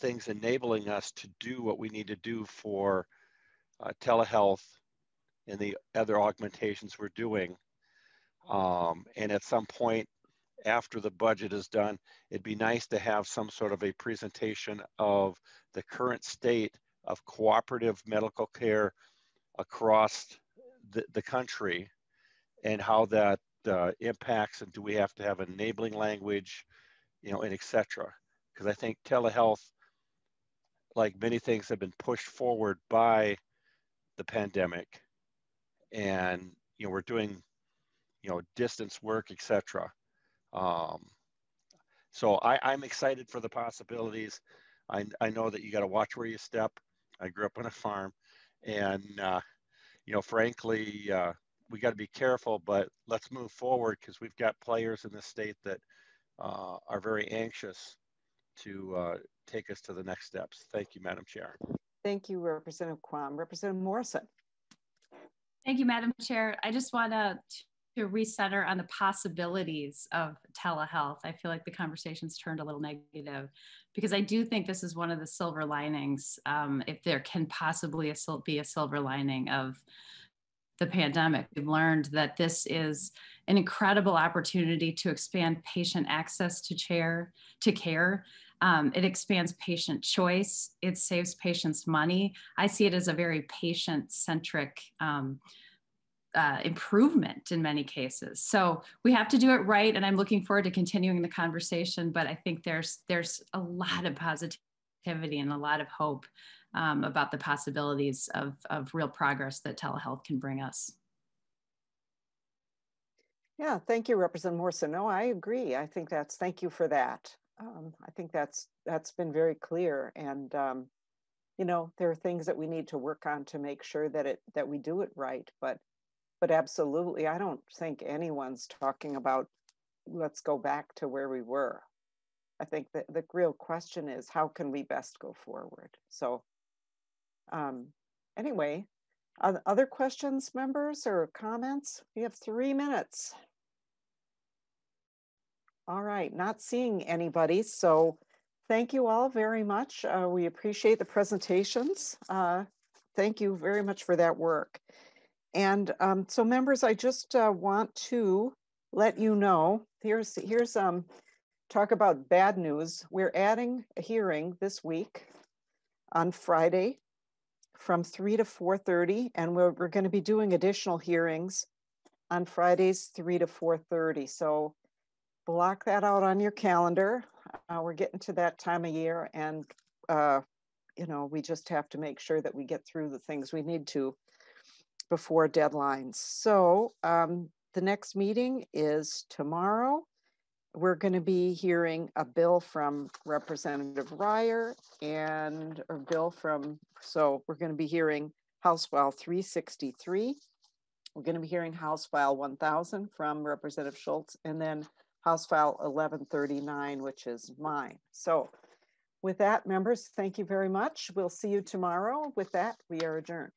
things enabling us to do what we need to do for uh, telehealth and the other augmentations we're doing. Um, and at some point after the budget is done, it'd be nice to have some sort of a presentation of the current state of cooperative medical care across the, the country and how that uh, impacts and do we have to have enabling language, you know, and et cetera because I think telehealth, like many things, have been pushed forward by the pandemic, and you know we're doing, you know, distance work, etc. Um, so I, I'm excited for the possibilities. I, I know that you got to watch where you step. I grew up on a farm, and uh, you know, frankly, uh, we got to be careful. But let's move forward because we've got players in the state that uh, are very anxious to uh, take us to the next steps. Thank you, Madam Chair. Thank you, Representative Quam. Representative Morrison. Thank you, Madam Chair. I just want to to recenter on the possibilities of telehealth. I feel like the conversation's turned a little negative because I do think this is one of the silver linings, um, if there can possibly be a silver lining of the pandemic. We've learned that this is an incredible opportunity to expand patient access to chair to care um, it expands patient choice. It saves patients money. I see it as a very patient centric um, uh, improvement in many cases. So we have to do it right, and I'm looking forward to continuing the conversation. But I think there's there's a lot of positivity and a lot of hope um, about the possibilities of of real progress that telehealth can bring us. Yeah, thank you, Representative Morrison. No, I agree. I think that's thank you for that um, I think that's that's been very clear. And um, you know, there are things that we need to work on to make sure that it that we do it right. But but absolutely, I don't think anyone's talking about let's go back to where we were. I think that the real question is how can we best go forward. So um, anyway, other questions, members, or comments? We have three minutes. All right, not seeing anybody. So thank you all very much. Uh, we appreciate the presentations. Uh, thank you very much for that work. And um, so members, I just uh, want to let you know, here's, here's um, talk about bad news. We're adding a hearing this week on Friday from 3 to 4.30, and we're, we're gonna be doing additional hearings on Fridays 3 to 4.30. So block that out on your calendar. Uh, we're getting to that time of year and, uh, you know, we just have to make sure that we get through the things we need to before deadlines. So um, the next meeting is tomorrow. We're going to be hearing a bill from Representative Reyer and a bill from, so we're going to be hearing House File 363. We're going to be hearing House File 1000 from Representative Schultz and then House File 1139, which is mine. So with that, members, thank you very much. We'll see you tomorrow. With that, we are adjourned.